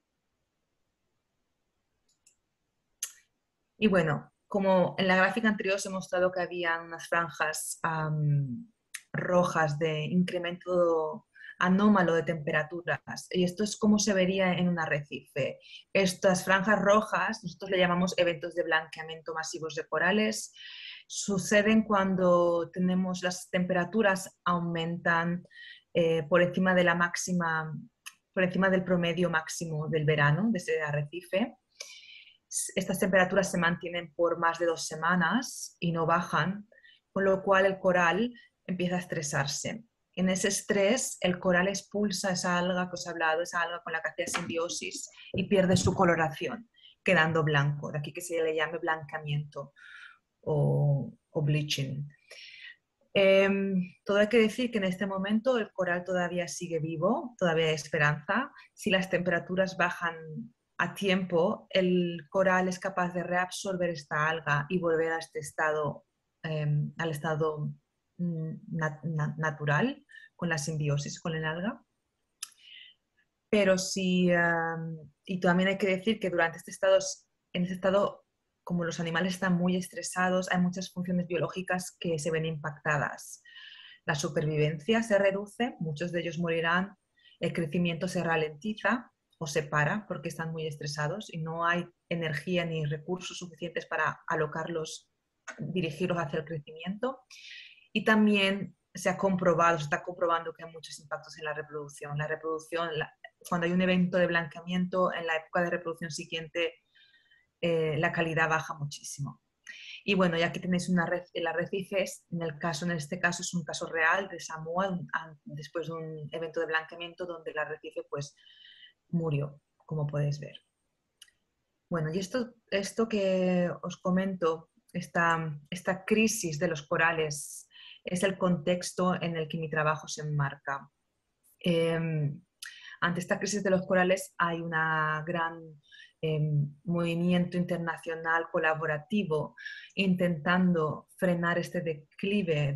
Y bueno, como en la gráfica anterior os he mostrado que había unas franjas rojas de incremento anómalo de temperaturas. Y esto es como se vería en un arrecife. Estas franjas rojas, nosotros le llamamos eventos de blanqueamiento masivos de corales, suceden cuando tenemos las temperaturas aumentan eh, por encima de la máxima, por encima del promedio máximo del verano de ese arrecife. Estas temperaturas se mantienen por más de dos semanas y no bajan, con lo cual el coral empieza a estresarse. En ese estrés, el coral expulsa esa alga que os he hablado, esa alga con la que hacía simbiosis y pierde su coloración, quedando blanco. De aquí que se le llame blanqueamiento o, bleaching. Em, todo hay que decir que en este momento el coral todavía sigue vivo, todavía hay esperanza. Si las temperaturas bajan a tiempo, el coral es capaz de reabsorber esta alga y volver a este estado, em, al estado mm, natural con la simbiosis con el alga. Pero sí, y también hay que decir que durante este estado, en este estado, como los animales están muy estresados, hay muchas funciones biológicas que se ven impactadas. La supervivencia se reduce, muchos de ellos morirán, el crecimiento se ralentiza o se para porque están muy estresados y no hay energía ni recursos suficientes para alocarlos, dirigirlos hacia el crecimiento. Y también se ha comprobado, se está comprobando que hay muchos impactos en la reproducción. La reproducción, cuando hay un evento de blanqueamiento, en la época de reproducción siguiente, eh, la calidad baja muchísimo. Y bueno, ya aquí tenéis una red, el en el caso, en este caso es un caso real de Samoa, después de un evento de blanqueamiento donde el arrecife pues murió, como podéis ver. Bueno, y esto, esto que os comento, esta, esta crisis de los corales es el contexto en el que mi trabajo se enmarca. Em, ante esta crisis de los corales hay un gran em, movimiento internacional colaborativo intentando frenar este declive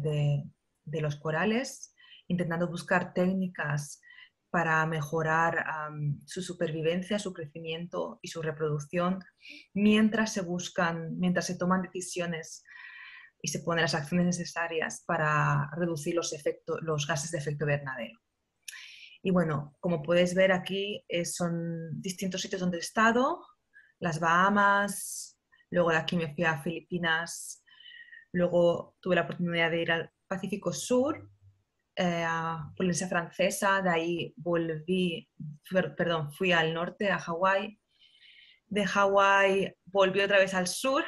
de, los corales, intentando buscar técnicas para mejorar su supervivencia, su crecimiento y su reproducción, mientras se buscan, mientras se toman decisiones y se ponen las acciones necesarias para reducir los, efectos, los gases de efecto invernadero. Y bueno, como puedes ver aquí, eh, son distintos sitios donde he estado, las Bahamas, luego de aquí me fui a Filipinas, luego tuve la oportunidad de ir al Pacífico Sur, eh, a Polinesia Francesa, de ahí volví, perdón, fui al norte, a Hawái, de Hawái volví otra vez al sur,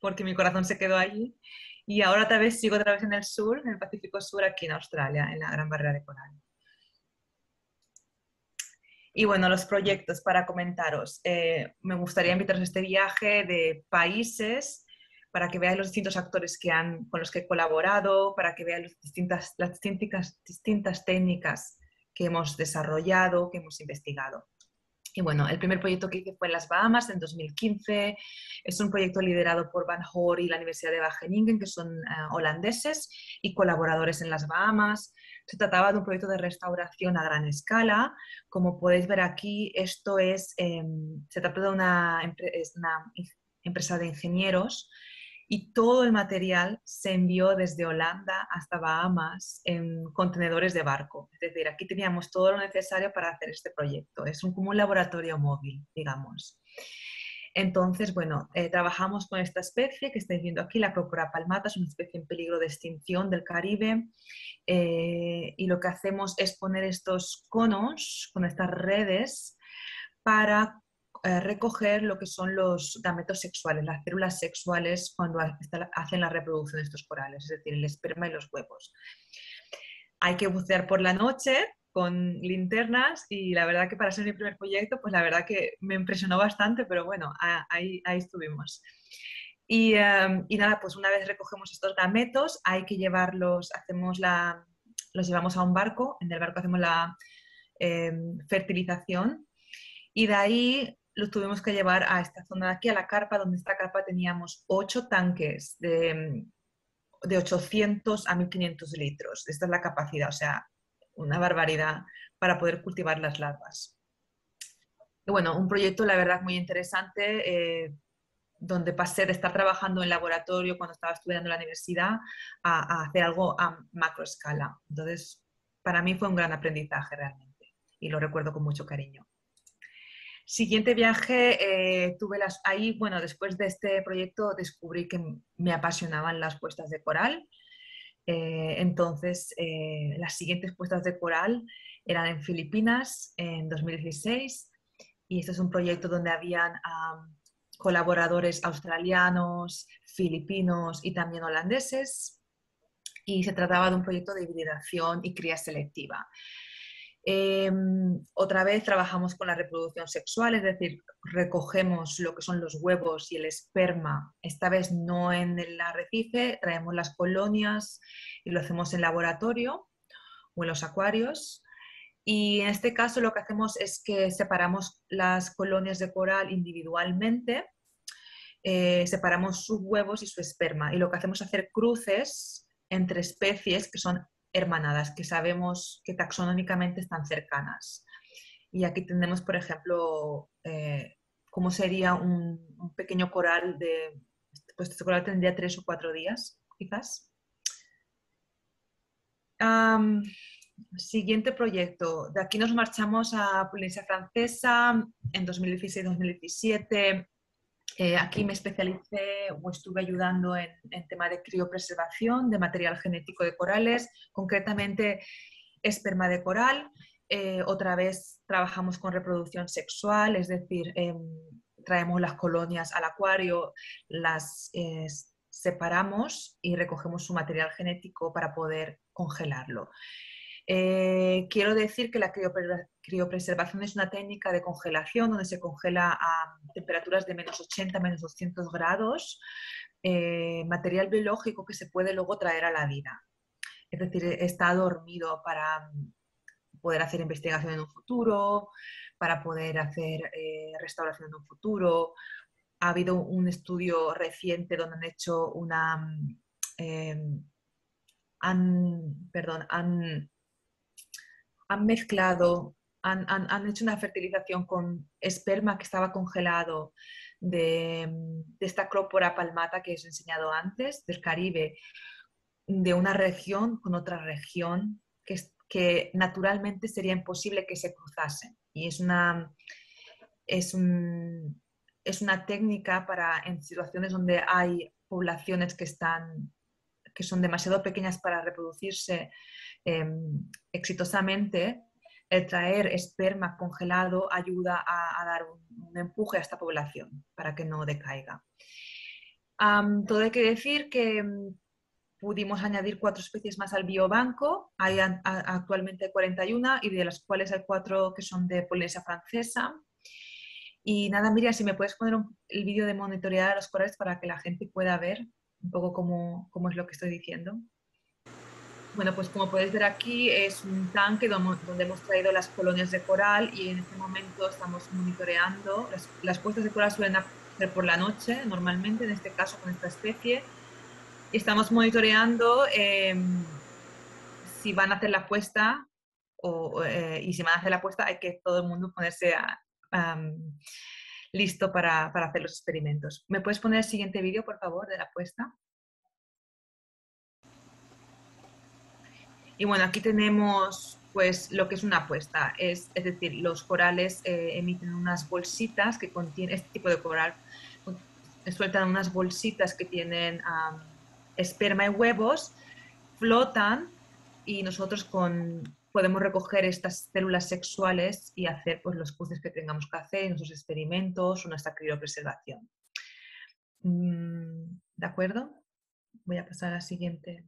porque mi corazón se quedó allí. Y ahora otra vez sigo otra vez en el sur, en el Pacífico Sur, aquí en Australia, en la Gran Barrera de Coral. Y bueno, los proyectos para comentaros. Eh, me gustaría invitaros a este viaje de países para que veáis los distintos actores que han, con los que he colaborado, para que veáis las distintas, las distintas, distintas técnicas que hemos desarrollado, que hemos investigado. Y bueno, el primer proyecto que hice fue en las Bahamas en 2015. Es un proyecto liderado por Van Hoor y la Universidad de Wageningen, que son eh, holandeses y colaboradores en las Bahamas. Se trataba de un proyecto de restauración a gran escala. Como podéis ver aquí, esto es, em, se trata de una, una empresa de ingenieros y todo el material se envió desde Holanda hasta Bahamas en contenedores de barco. Es decir, aquí teníamos todo lo necesario para hacer este proyecto. Es un, como un laboratorio móvil, digamos. Entonces, bueno, eh, trabajamos con esta especie que estáis viendo aquí, la Crocora palmata, es una especie en peligro de extinción del Caribe. Eh, y lo que hacemos es poner estos conos con estas redes para recoger lo que son los gametos sexuales, las células sexuales cuando hacen la reproducción de estos corales, es decir, el esperma y los huevos. Hay que bucear por la noche con linternas y la verdad que para ser mi primer proyecto, pues la verdad que me impresionó bastante, pero bueno, ahí, estuvimos. Y, em, y, nada, pues una vez recogemos estos gametos, hay que llevarlos, hacemos la, los llevamos a un barco, en el barco hacemos la em, fertilización y de ahí los tuvimos que llevar a esta zona de aquí, a la carpa, donde esta carpa teníamos ocho tanques de, de 800 a 1500 litros. Esta es la capacidad, o sea, una barbaridad para poder cultivar las larvas. Bueno, un proyecto, la verdad, muy interesante, eh, donde pasé de estar trabajando en laboratorio cuando estaba estudiando en la universidad a, a hacer algo a macro escala. Entonces, para mí fue un gran aprendizaje realmente y lo recuerdo con mucho cariño. Siguiente viaje, eh, tuve las, ahí, bueno, después de este proyecto descubrí que me apasionaban las puestas de coral. Eh, entonces, eh, las siguientes puestas de coral eran en Filipinas en 2016 y este es un proyecto donde habían colaboradores australianos, filipinos y también holandeses y se trataba de un proyecto de hibridación y cría selectiva. Em, otra vez trabajamos con la reproducción sexual, es decir, recogemos lo que son los huevos y el esperma, esta vez no en el arrecife, traemos las colonias y lo hacemos en laboratorio o en los acuarios. Y en este caso lo que hacemos es que separamos las colonias de coral individualmente, eh, separamos sus huevos y su esperma. Y lo que hacemos es hacer cruces entre especies que son hermanadas que sabemos que taxonómicamente están cercanas. Y aquí tenemos, por ejemplo, eh, cómo sería un, pequeño coral de, pues este coral tendría tres o cuatro días, quizás. siguiente proyecto. De aquí nos marchamos a Polinesia Francesa en 2016-2017 eh, aquí me especialicé o estuve ayudando en, tema de criopreservación de material genético de corales, concretamente esperma de coral. Eh, otra vez trabajamos con reproducción sexual, es decir, em, traemos las colonias al acuario, las eh, separamos y recogemos su material genético para poder congelarlo. Eh, quiero decir que la criopreservación es una técnica de congelación donde se congela a temperaturas de menos 80, menos 200 grados, eh, material biológico que se puede luego traer a la vida. Es decir, está dormido para poder hacer investigación en un futuro, para poder hacer eh, restauración en un futuro. Ha habido un estudio reciente donde han hecho una... perdón, han han mezclado, han, hecho una fertilización con esperma que estaba congelado de, esta crópora palmata que os he enseñado antes, del Caribe, de una región con otra región, que, que naturalmente sería imposible que se cruzasen. Y es una, es, es una técnica para en situaciones donde hay poblaciones que están que son demasiado pequeñas para reproducirse Em, exitosamente, el traer esperma congelado ayuda a, dar un, empuje a esta población para que no decaiga. todo hay que decir que em, pudimos añadir cuatro especies más al biobanco. Hay actualmente 41 y de las cuales hay cuatro que son de Polinesia francesa. Y nada, Miriam, si me puedes poner el vídeo de monitorear a los corales para que la gente pueda ver un poco cómo, cómo es lo que estoy diciendo. Bueno, pues como podéis ver aquí es un tanque donde hemos traído las colonias de coral y en este momento estamos monitoreando. Las, las puestas de coral suelen hacer por la noche normalmente, en este caso con esta especie. Estamos monitoreando em, si van a hacer la puesta o, eh, y si van a hacer la puesta hay que todo el mundo ponerse listo para, para hacer los experimentos. ¿Me puedes poner el siguiente vídeo, por favor, de la puesta? Y bueno, aquí tenemos pues lo que es una apuesta, es, es decir, los corales eh, emiten unas bolsitas que contienen, este tipo de coral, sueltan unas bolsitas que tienen esperma y huevos, flotan y nosotros con, podemos recoger estas células sexuales y hacer pues, los cruces que tengamos que hacer, nuestros experimentos o nuestra criopreservación. Mm, ¿De acuerdo? Voy a pasar a la siguiente.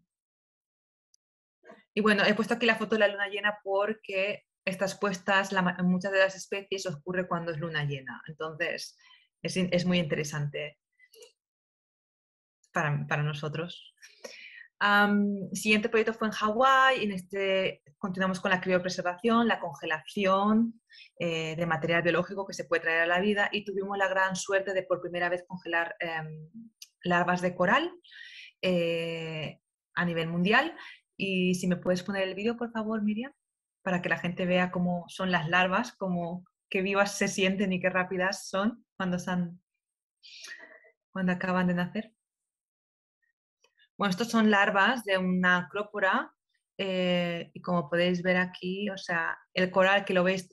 Y bueno, he puesto aquí la foto de la luna llena porque estas puestas, en muchas de las especies ocurre cuando es luna llena. Entonces, es, muy interesante para, nosotros. siguiente proyecto fue en Hawái. En este continuamos con la criopreservación, la congelación eh, de material biológico que se puede traer a la vida y tuvimos la gran suerte de por primera vez congelar em, larvas de coral eh, a nivel mundial y si me puedes poner el vídeo, por favor, Miriam, para que la gente vea cómo son las larvas, cómo qué vivas se sienten y qué rápidas son cuando, están, cuando acaban de nacer. Bueno, estos son larvas de una acrópora eh, y como podéis ver aquí, o sea, el coral que lo veis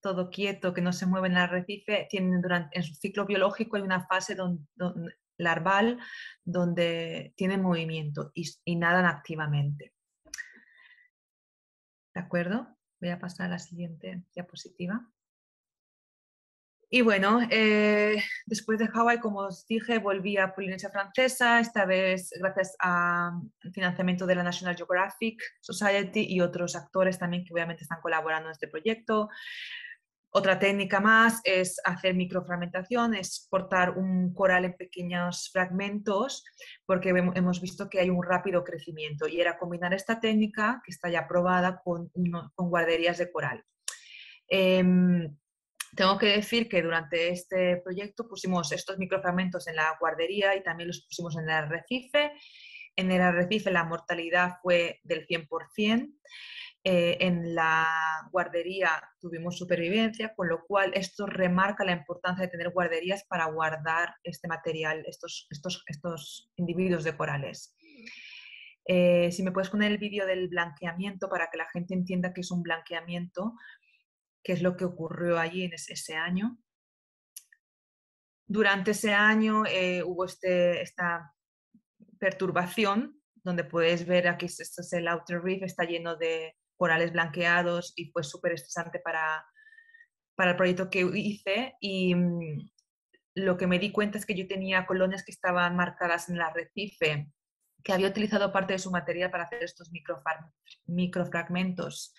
todo quieto, que no se mueve en el arrecife, tiene durante, en su ciclo biológico hay una fase larval donde tiene movimiento y, y nadan activamente. ¿De acuerdo? Voy a pasar a la siguiente diapositiva. Y bueno, eh, después de Hawái, como os dije, volví a Polinesia Francesa, esta vez gracias al financiamiento de la National Geographic Society y otros actores también que obviamente están colaborando en este proyecto. Otra técnica más es hacer microfragmentación, es cortar un coral en pequeños fragmentos, porque hemos visto que hay un rápido crecimiento y era combinar esta técnica, que está ya probada, con, guarderías de coral. Em, tengo que decir que durante este proyecto pusimos estos microfragmentos en la guardería y también los pusimos en el arrecife. En el arrecife la mortalidad fue del 100%. Eh, en la guardería tuvimos supervivencia, con lo cual esto remarca la importancia de tener guarderías para guardar este material, estos, estos, estos individuos de corales. Eh, si me puedes poner el vídeo del blanqueamiento para que la gente entienda que es un blanqueamiento, qué es lo que ocurrió allí en ese, año. Durante ese año eh, hubo este, esta perturbación, donde puedes ver aquí, esto es el Outer Reef, está lleno de, corales blanqueados y fue súper estresante para, para el proyecto que hice y mm, lo que me di cuenta es que yo tenía colonias que estaban marcadas en el arrecife, que había utilizado parte de su material para hacer estos microfragmentos.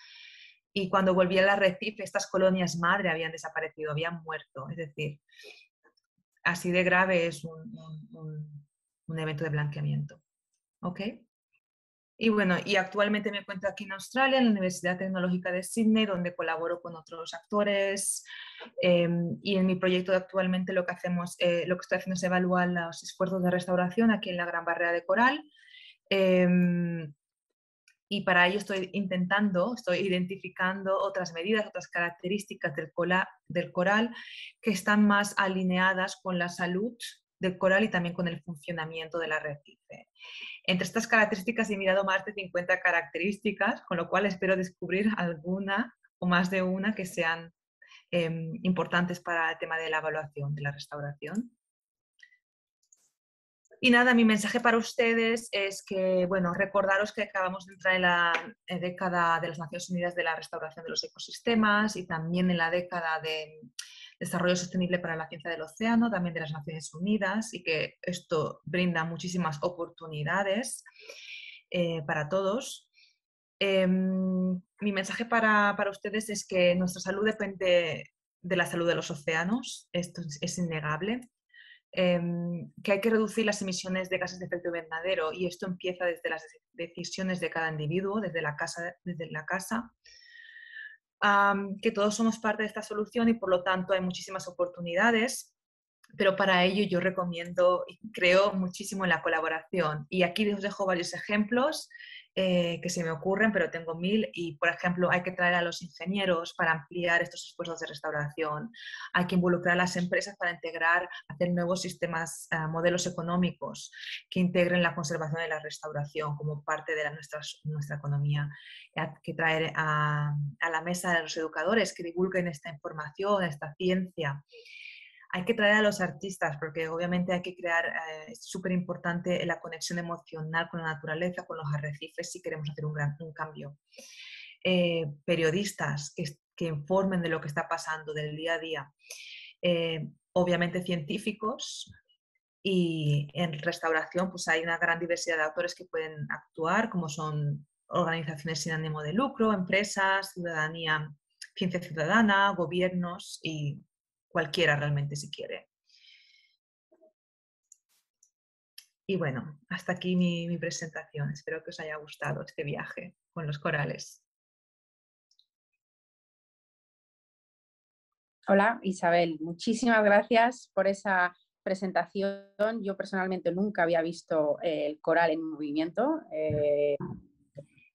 Y cuando volví al arrecife, estas colonias madre habían desaparecido, habían muerto. Es decir, así de grave es un, un, un evento de blanqueamiento. ¿Ok? Y bueno, y actualmente me encuentro aquí en Australia, en la Universidad Tecnológica de Sydney, donde colaboro con otros actores. Em, y en mi proyecto actualmente lo que hacemos, eh, lo que estoy haciendo es evaluar los esfuerzos de restauración aquí en la Gran Barrera de Coral. Em, y para ello estoy intentando, estoy identificando otras medidas, otras características del, del coral que están más alineadas con la salud del coral y también con el funcionamiento del arrecife. Entre estas características he mirado más de 50 características, con lo cual espero descubrir alguna o más de una que sean em, importantes para el tema de la evaluación, de la restauración. Y nada, mi mensaje para ustedes es que, bueno, recordaros que acabamos de entrar en la década de las Naciones Unidas de la restauración de los ecosistemas y también en la década de desarrollo sostenible para la ciencia del océano, también de las Naciones Unidas, y que esto brinda muchísimas oportunidades eh, para todos. Em, mi mensaje para, ustedes es que nuestra salud depende de la salud de los océanos, esto es, innegable. em, que hay que reducir las emisiones de gases de efecto invernadero y esto empieza desde las decisiones de cada individuo, desde la casa, desde la casa que todos somos parte de esta solución y por lo tanto hay muchísimas oportunidades, pero para ello yo recomiendo y creo muchísimo en la colaboración. Y aquí os dejo varios ejemplos eh, que se me ocurren, pero tengo mil. Y, por ejemplo, hay que traer a los ingenieros para ampliar estos esfuerzos de restauración. Hay que involucrar a las empresas para integrar, hacer nuevos sistemas, eh, modelos económicos que integren la conservación y la restauración como parte de nuestra, nuestra economía. Hay que traer a, a la mesa de los educadores que divulguen esta información, esta ciencia hay que traer a los artistas, porque obviamente hay que crear, eh, es súper importante la conexión emocional con la naturaleza, con los arrecifes, si queremos hacer un, gran, un cambio. Eh, periodistas que, que, informen de lo que está pasando, del día a día. Eh, obviamente científicos, y en restauración pues hay una gran diversidad de autores que pueden actuar, como son organizaciones sin ánimo de lucro, empresas, ciudadanía, ciencia ciudadana, gobiernos y cualquiera realmente si quiere. Y bueno, hasta aquí mi, presentación. Espero que os haya gustado este viaje con los corales. Hola Isabel, muchísimas gracias por esa presentación. Yo personalmente nunca había visto el coral en movimiento, eh,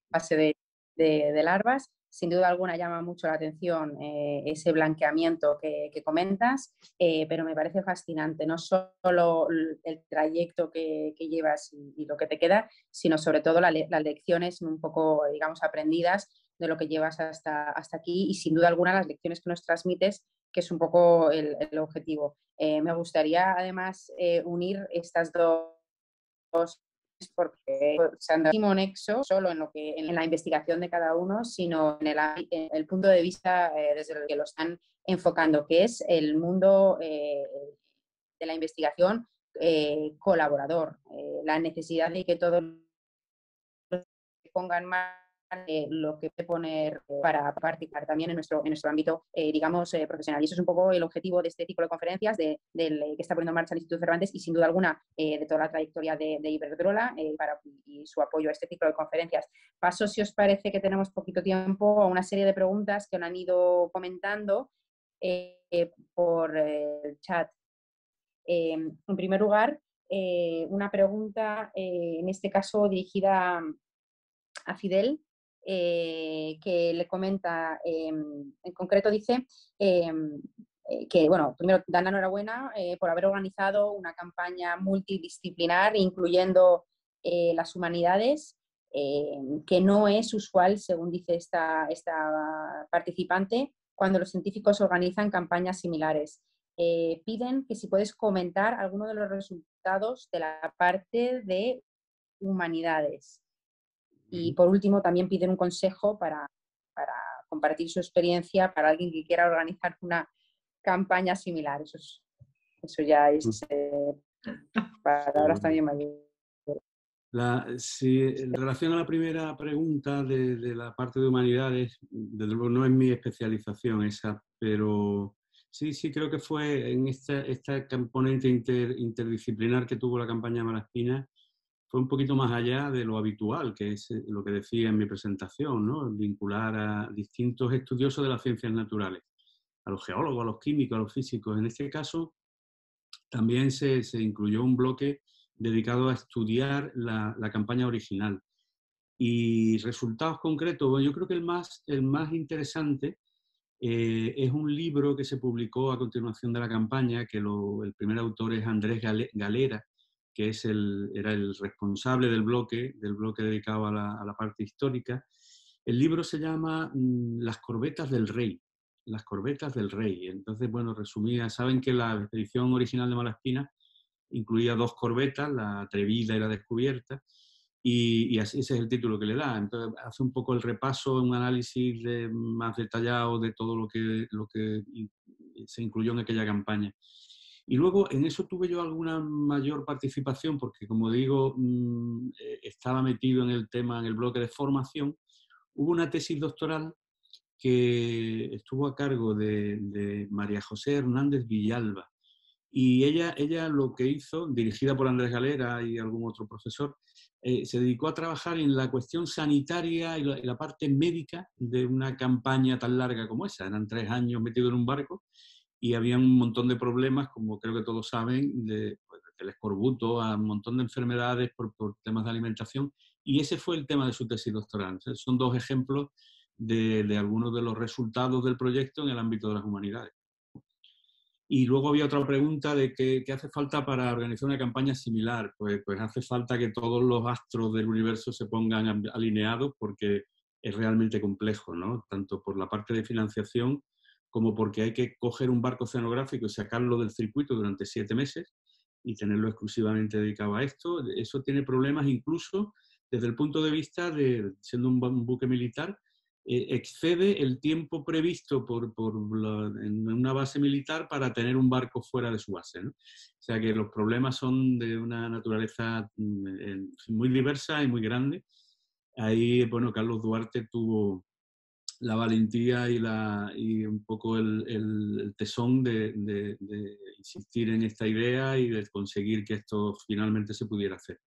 base de larvas sin duda alguna llama mucho la atención eh, ese blanqueamiento que, comentas, eh, pero me parece fascinante, no solo el trayecto que, llevas y, lo que te queda, sino sobre todo las lecciones un poco, digamos, aprendidas de lo que llevas hasta, hasta aquí y sin duda alguna las lecciones que nos transmites, que es un poco el, objetivo. Eh, me gustaría además unir estas dos porque se han dado nexo solo en, lo que, en la investigación de cada uno, sino en el, punto de vista eh, desde el que lo están enfocando, que es el mundo eh, de la investigación eh, colaborador, la necesidad de que todos pongan más eh, lo que poner para participar también en nuestro, en nuestro ámbito, eh, digamos, eh, profesional. Y eso es un poco el objetivo de este ciclo de conferencias de, del, que está poniendo en marcha el Instituto Cervantes y sin duda alguna de toda la trayectoria de, Iberdrola para, y su apoyo a este ciclo de conferencias. Paso, si os parece que tenemos poquito tiempo, a una serie de preguntas que han ido comentando por el chat. en primer lugar, una pregunta, en este caso dirigida a Fidel, eh, que le comenta, em, en concreto dice em, eh, que, bueno, primero dan la enhorabuena eh, por haber organizado una campaña multidisciplinar, incluyendo las humanidades, em, que no es usual, según dice esta, esta participante, cuando los científicos organizan campañas similares. piden que si puedes comentar alguno de los resultados de la parte de humanidades. Y por último, también piden un consejo para, para compartir su experiencia para alguien que quiera organizar una campaña similar. Eso, eso ya es eh, palabras también mayores. La, si, en relación a la primera pregunta de, de, la parte de humanidades, desde luego no es mi especialización esa, pero sí, sí creo que fue en esta, esta componente interdisciplinar que tuvo la campaña Malaspina, fue un poquito más allá de lo habitual, que es eh, lo que decía en mi presentación, ¿no? vincular a distintos estudiosos de las ciencias naturales, a los geólogos, a los químicos, a los físicos. En este caso, también se, se incluyó un bloque dedicado a estudiar la, la, campaña original. Y resultados concretos, bueno, yo creo que el más, el más interesante eh, es un libro que se publicó a continuación de la campaña, que el primer autor es Andrés Galera, que es el, era el responsable del bloque, del bloque dedicado a la, parte histórica. El libro se llama mm, Las corbetas del rey, las corbetas del rey. Entonces, bueno, resumía, saben que la expedición original de Malaspina incluía dos corbetas, la atrevida y la descubierta, y, y, así ese es el título que le da. Entonces, hace un poco el repaso, un análisis más detallado de todo lo que, lo que se incluyó en aquella campaña. Y luego en eso tuve yo alguna mayor participación porque, como digo, mm, eh, estaba metido en el tema, en el bloque de formación. Hubo una tesis doctoral que estuvo a cargo de, María José Hernández Villalba, Y ella, ella lo que hizo, dirigida por Andrés Galera y algún otro profesor, eh, se dedicó a trabajar en la cuestión sanitaria y la, parte médica de una campaña tan larga como esa. Eran tres años metidos en un barco y había un montón de problemas, como creo que todos saben, de, pues, del escorbuto a un montón de enfermedades por, por, temas de alimentación. Y ese fue el tema de su tesis doctoral. Son dos ejemplos de, de algunos de los resultados del proyecto en el ámbito de las humanidades. Y luego había otra pregunta de qué, hace falta para organizar una campaña similar. Pues, pues hace falta que todos los astros del universo se pongan alineados porque es realmente complejo, ¿no? Tanto por la parte de financiación como porque hay que coger un barco oceanográfico y sacarlo del circuito durante siete meses y tenerlo exclusivamente dedicado a esto. Eso tiene problemas incluso desde el punto de vista de, siendo un buque militar, eh, excede el tiempo previsto por, por en una base militar para tener un barco fuera de su base. ¿no? O sea que los problemas son de una naturaleza mm, muy diversa y muy grande. Ahí, bueno, Carlos Duarte tuvo la valentía y, la, y un poco el, el, tesón de, de, insistir en esta idea y de conseguir que esto finalmente se pudiera hacer.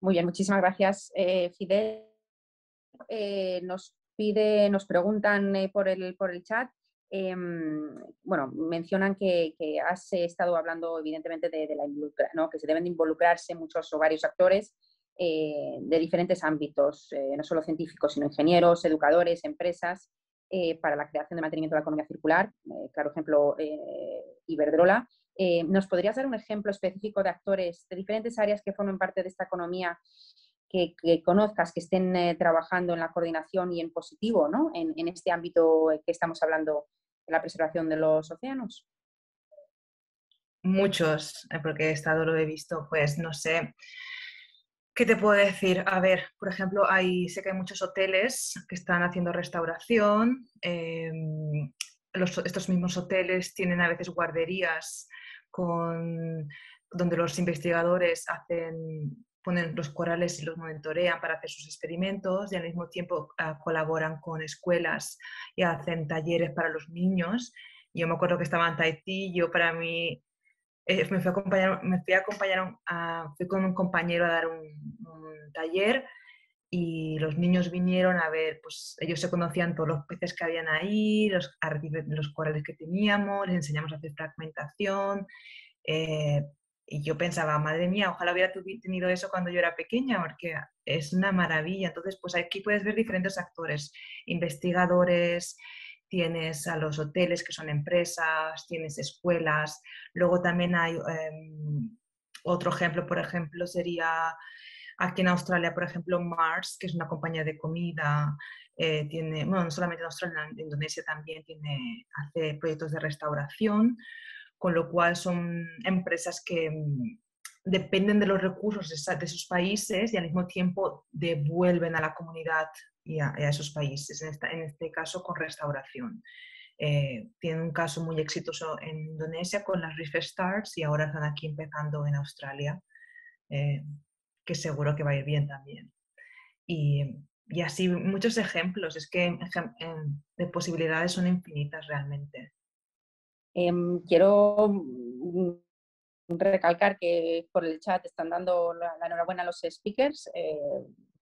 Muy bien, muchísimas gracias, eh, Fidel. Eh, nos pide, nos preguntan eh, por, el, por el chat. Em, bueno, mencionan que, has estado hablando evidentemente de, la ¿no? que se deben de involucrarse muchos o varios actores eh, de diferentes ámbitos, no solo científicos, sino ingenieros, educadores, empresas, para la creación de mantenimiento de la economía circular. claro ejemplo, Iberdrola. ¿Nos podrías dar un ejemplo específico de actores de diferentes áreas que formen parte de esta economía que, conozcas, que estén eh, trabajando en la coordinación y en positivo, ¿no? En, este ámbito que estamos hablando de la preservación de los océanos? Muchos, eh, porque he estado, lo he visto, pues no sé. ¿Qué te puedo decir? A ver, por ejemplo, hay, sé que hay muchos hoteles que están haciendo restauración. Em, estos mismos hoteles tienen a veces guarderías con, donde los investigadores hacen ponen los corales y los monitorean para hacer sus experimentos y al mismo tiempo ah, colaboran con escuelas y hacen talleres para los niños. Yo me acuerdo que estaba en Tahití, yo para mí eh, me fui a acompañar, me fui a acompañar fui con un compañero a dar un, taller y los niños vinieron a ver, pues ellos se conocían todos los peces que habían ahí, los, los corales que teníamos, les enseñamos a hacer fragmentación, eh, y yo pensaba, madre mía, ojalá hubiera tenido eso cuando yo era pequeña, porque es una maravilla. Entonces, pues aquí puedes ver diferentes actores, investigadores, tienes a los hoteles que son empresas, tienes escuelas, luego también hay em, otro ejemplo, por ejemplo, sería aquí en Australia, por ejemplo, Mars, que es una compañía de comida, eh, tiene, bueno, no solamente en Australia, en Indonesia también tiene, hace proyectos de restauración con lo cual son empresas que mm, dependen de los recursos de esos países y al mismo tiempo devuelven a la comunidad y a, esos países, en, este caso con restauración. Eh, tienen un caso muy exitoso en Indonesia con las Reef Stars y ahora están aquí empezando en Australia, eh, que seguro que va a ir bien también. Y, y así muchos ejemplos, es que de posibilidades son infinitas realmente. Em, quiero recalcar que por el chat están dando la, enhorabuena a los speakers, eh,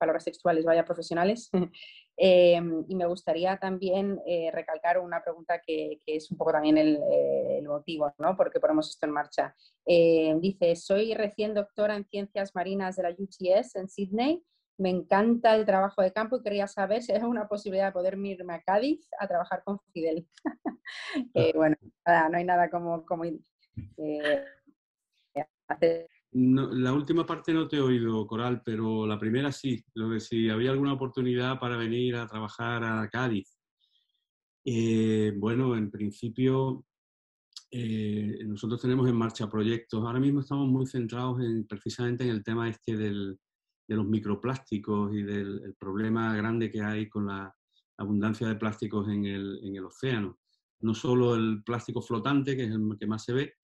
palabras textuales, vaya profesionales. [laughs] Em, y me gustaría también eh, recalcar una pregunta que, es un poco también el, eh, el, motivo, ¿no? porque ponemos esto en marcha. dice, soy recién doctora en ciencias marinas de la UTS en Sydney me encanta el trabajo de campo y quería saber si hay una posibilidad de poder irme a Cádiz a trabajar con Fidel. [laughs] Eh, bueno, no hay nada como, como eh, la última parte no te he oído, Coral, pero la primera sí. Lo de si había alguna oportunidad para venir a trabajar a Cádiz. Eh, bueno, en principio nosotros tenemos en marcha proyectos. Ahora mismo estamos muy centrados en, precisamente en el tema este del, de los microplásticos y del problema grande que hay con la abundancia de plásticos en el, en el, océano. No solo el plástico flotante, que es el que más se ve,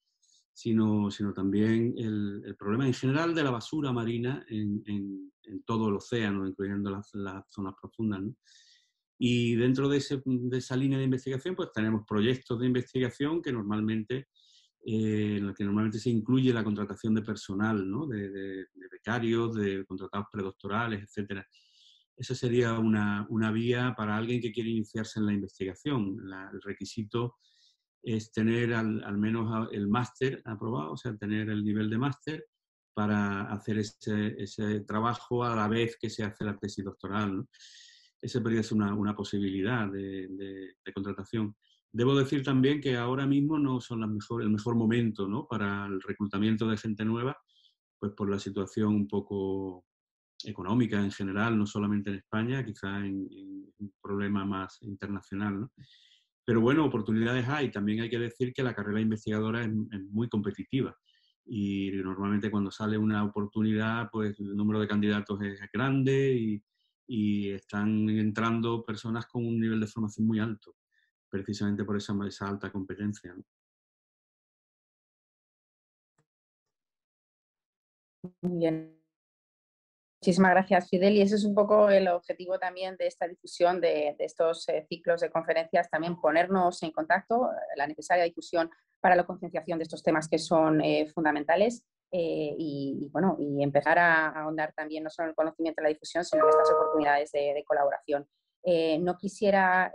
sino, sino también el, el problema en general de la basura marina en, en, en todo el océano, incluyendo las, las zonas profundas. Y dentro de, ese, de, esa línea de investigación, pues tenemos proyectos de investigación que normalmente en la que normalmente se incluye la contratación de personal, ¿no? de, becarios, de contratados predoctorales, etc. Esa sería una, una, vía para alguien que quiere iniciarse en la investigación. el requisito es tener al, al menos el máster aprobado, o sea, tener el nivel de máster para hacer ese, ese, trabajo a la vez que se hace la tesis doctoral. ¿no? Esa podría ser una, una posibilidad de, de, contratación. Debo decir también que ahora mismo no son el mejor momento ¿no? para el reclutamiento de gente nueva, pues por la situación un poco económica en general, no solamente en España, quizá en, un problema más internacional. Pero bueno, oportunidades hay. También hay que decir que la carrera investigadora es, muy competitiva y normalmente cuando sale una oportunidad, pues el número de candidatos es grande y, están entrando personas con un nivel de formación muy alto, precisamente por esa, esa alta competencia. Muy bien. Muchísimas gracias, Fidel. Y ese es un poco el objetivo también de esta difusión de, estos eh, ciclos de conferencias, también ponernos en contacto, eh, la necesaria difusión para la concienciación de estos temas que son eh, fundamentales y, bueno, y empezar a, ahondar también no solo en el conocimiento y la difusión, sino en estas oportunidades de, colaboración. no quisiera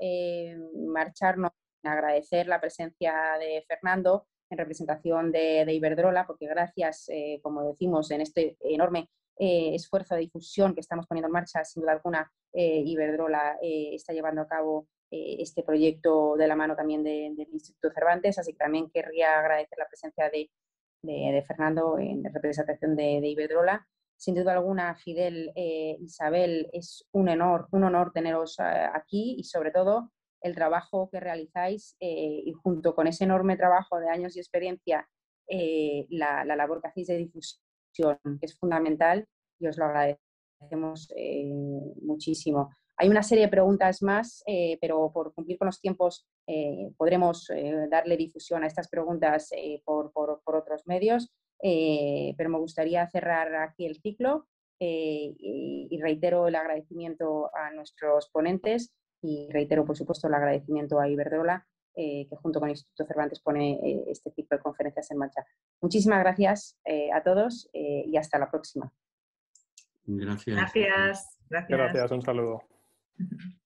marcharnos sin agradecer la presencia de Fernando en representación de, de Iberdrola, porque gracias, como decimos, en este enorme eh, esfuerzo de difusión que estamos poniendo en marcha, sin duda alguna, eh, Iberdrola eh, está llevando a cabo este proyecto de la mano también del Instituto Cervantes, así que también querría agradecer la presencia de, Fernando en representación de, Iberdrola. Sin duda alguna, Fidel, Isabel, es un honor, un honor teneros aquí y sobre todo el trabajo que realizáis y junto con ese enorme trabajo de años y experiencia, la, la labor que hacéis de difusión que es fundamental y os lo agradecemos eh, muchísimo. Hay una serie de preguntas más, eh, pero por cumplir con los tiempos eh, podremos darle difusión a estas preguntas por, por, otros medios, pero me gustaría cerrar aquí el ciclo y, y, reitero el agradecimiento a nuestros ponentes y reitero, por supuesto, el agradecimiento a Iberdrola eh, que junto con el Instituto Cervantes pone eh, este tipo de conferencias en marcha. Muchísimas gracias eh, a todos y hasta la próxima. Gracias. Gracias. Gracias, un saludo. [laughs]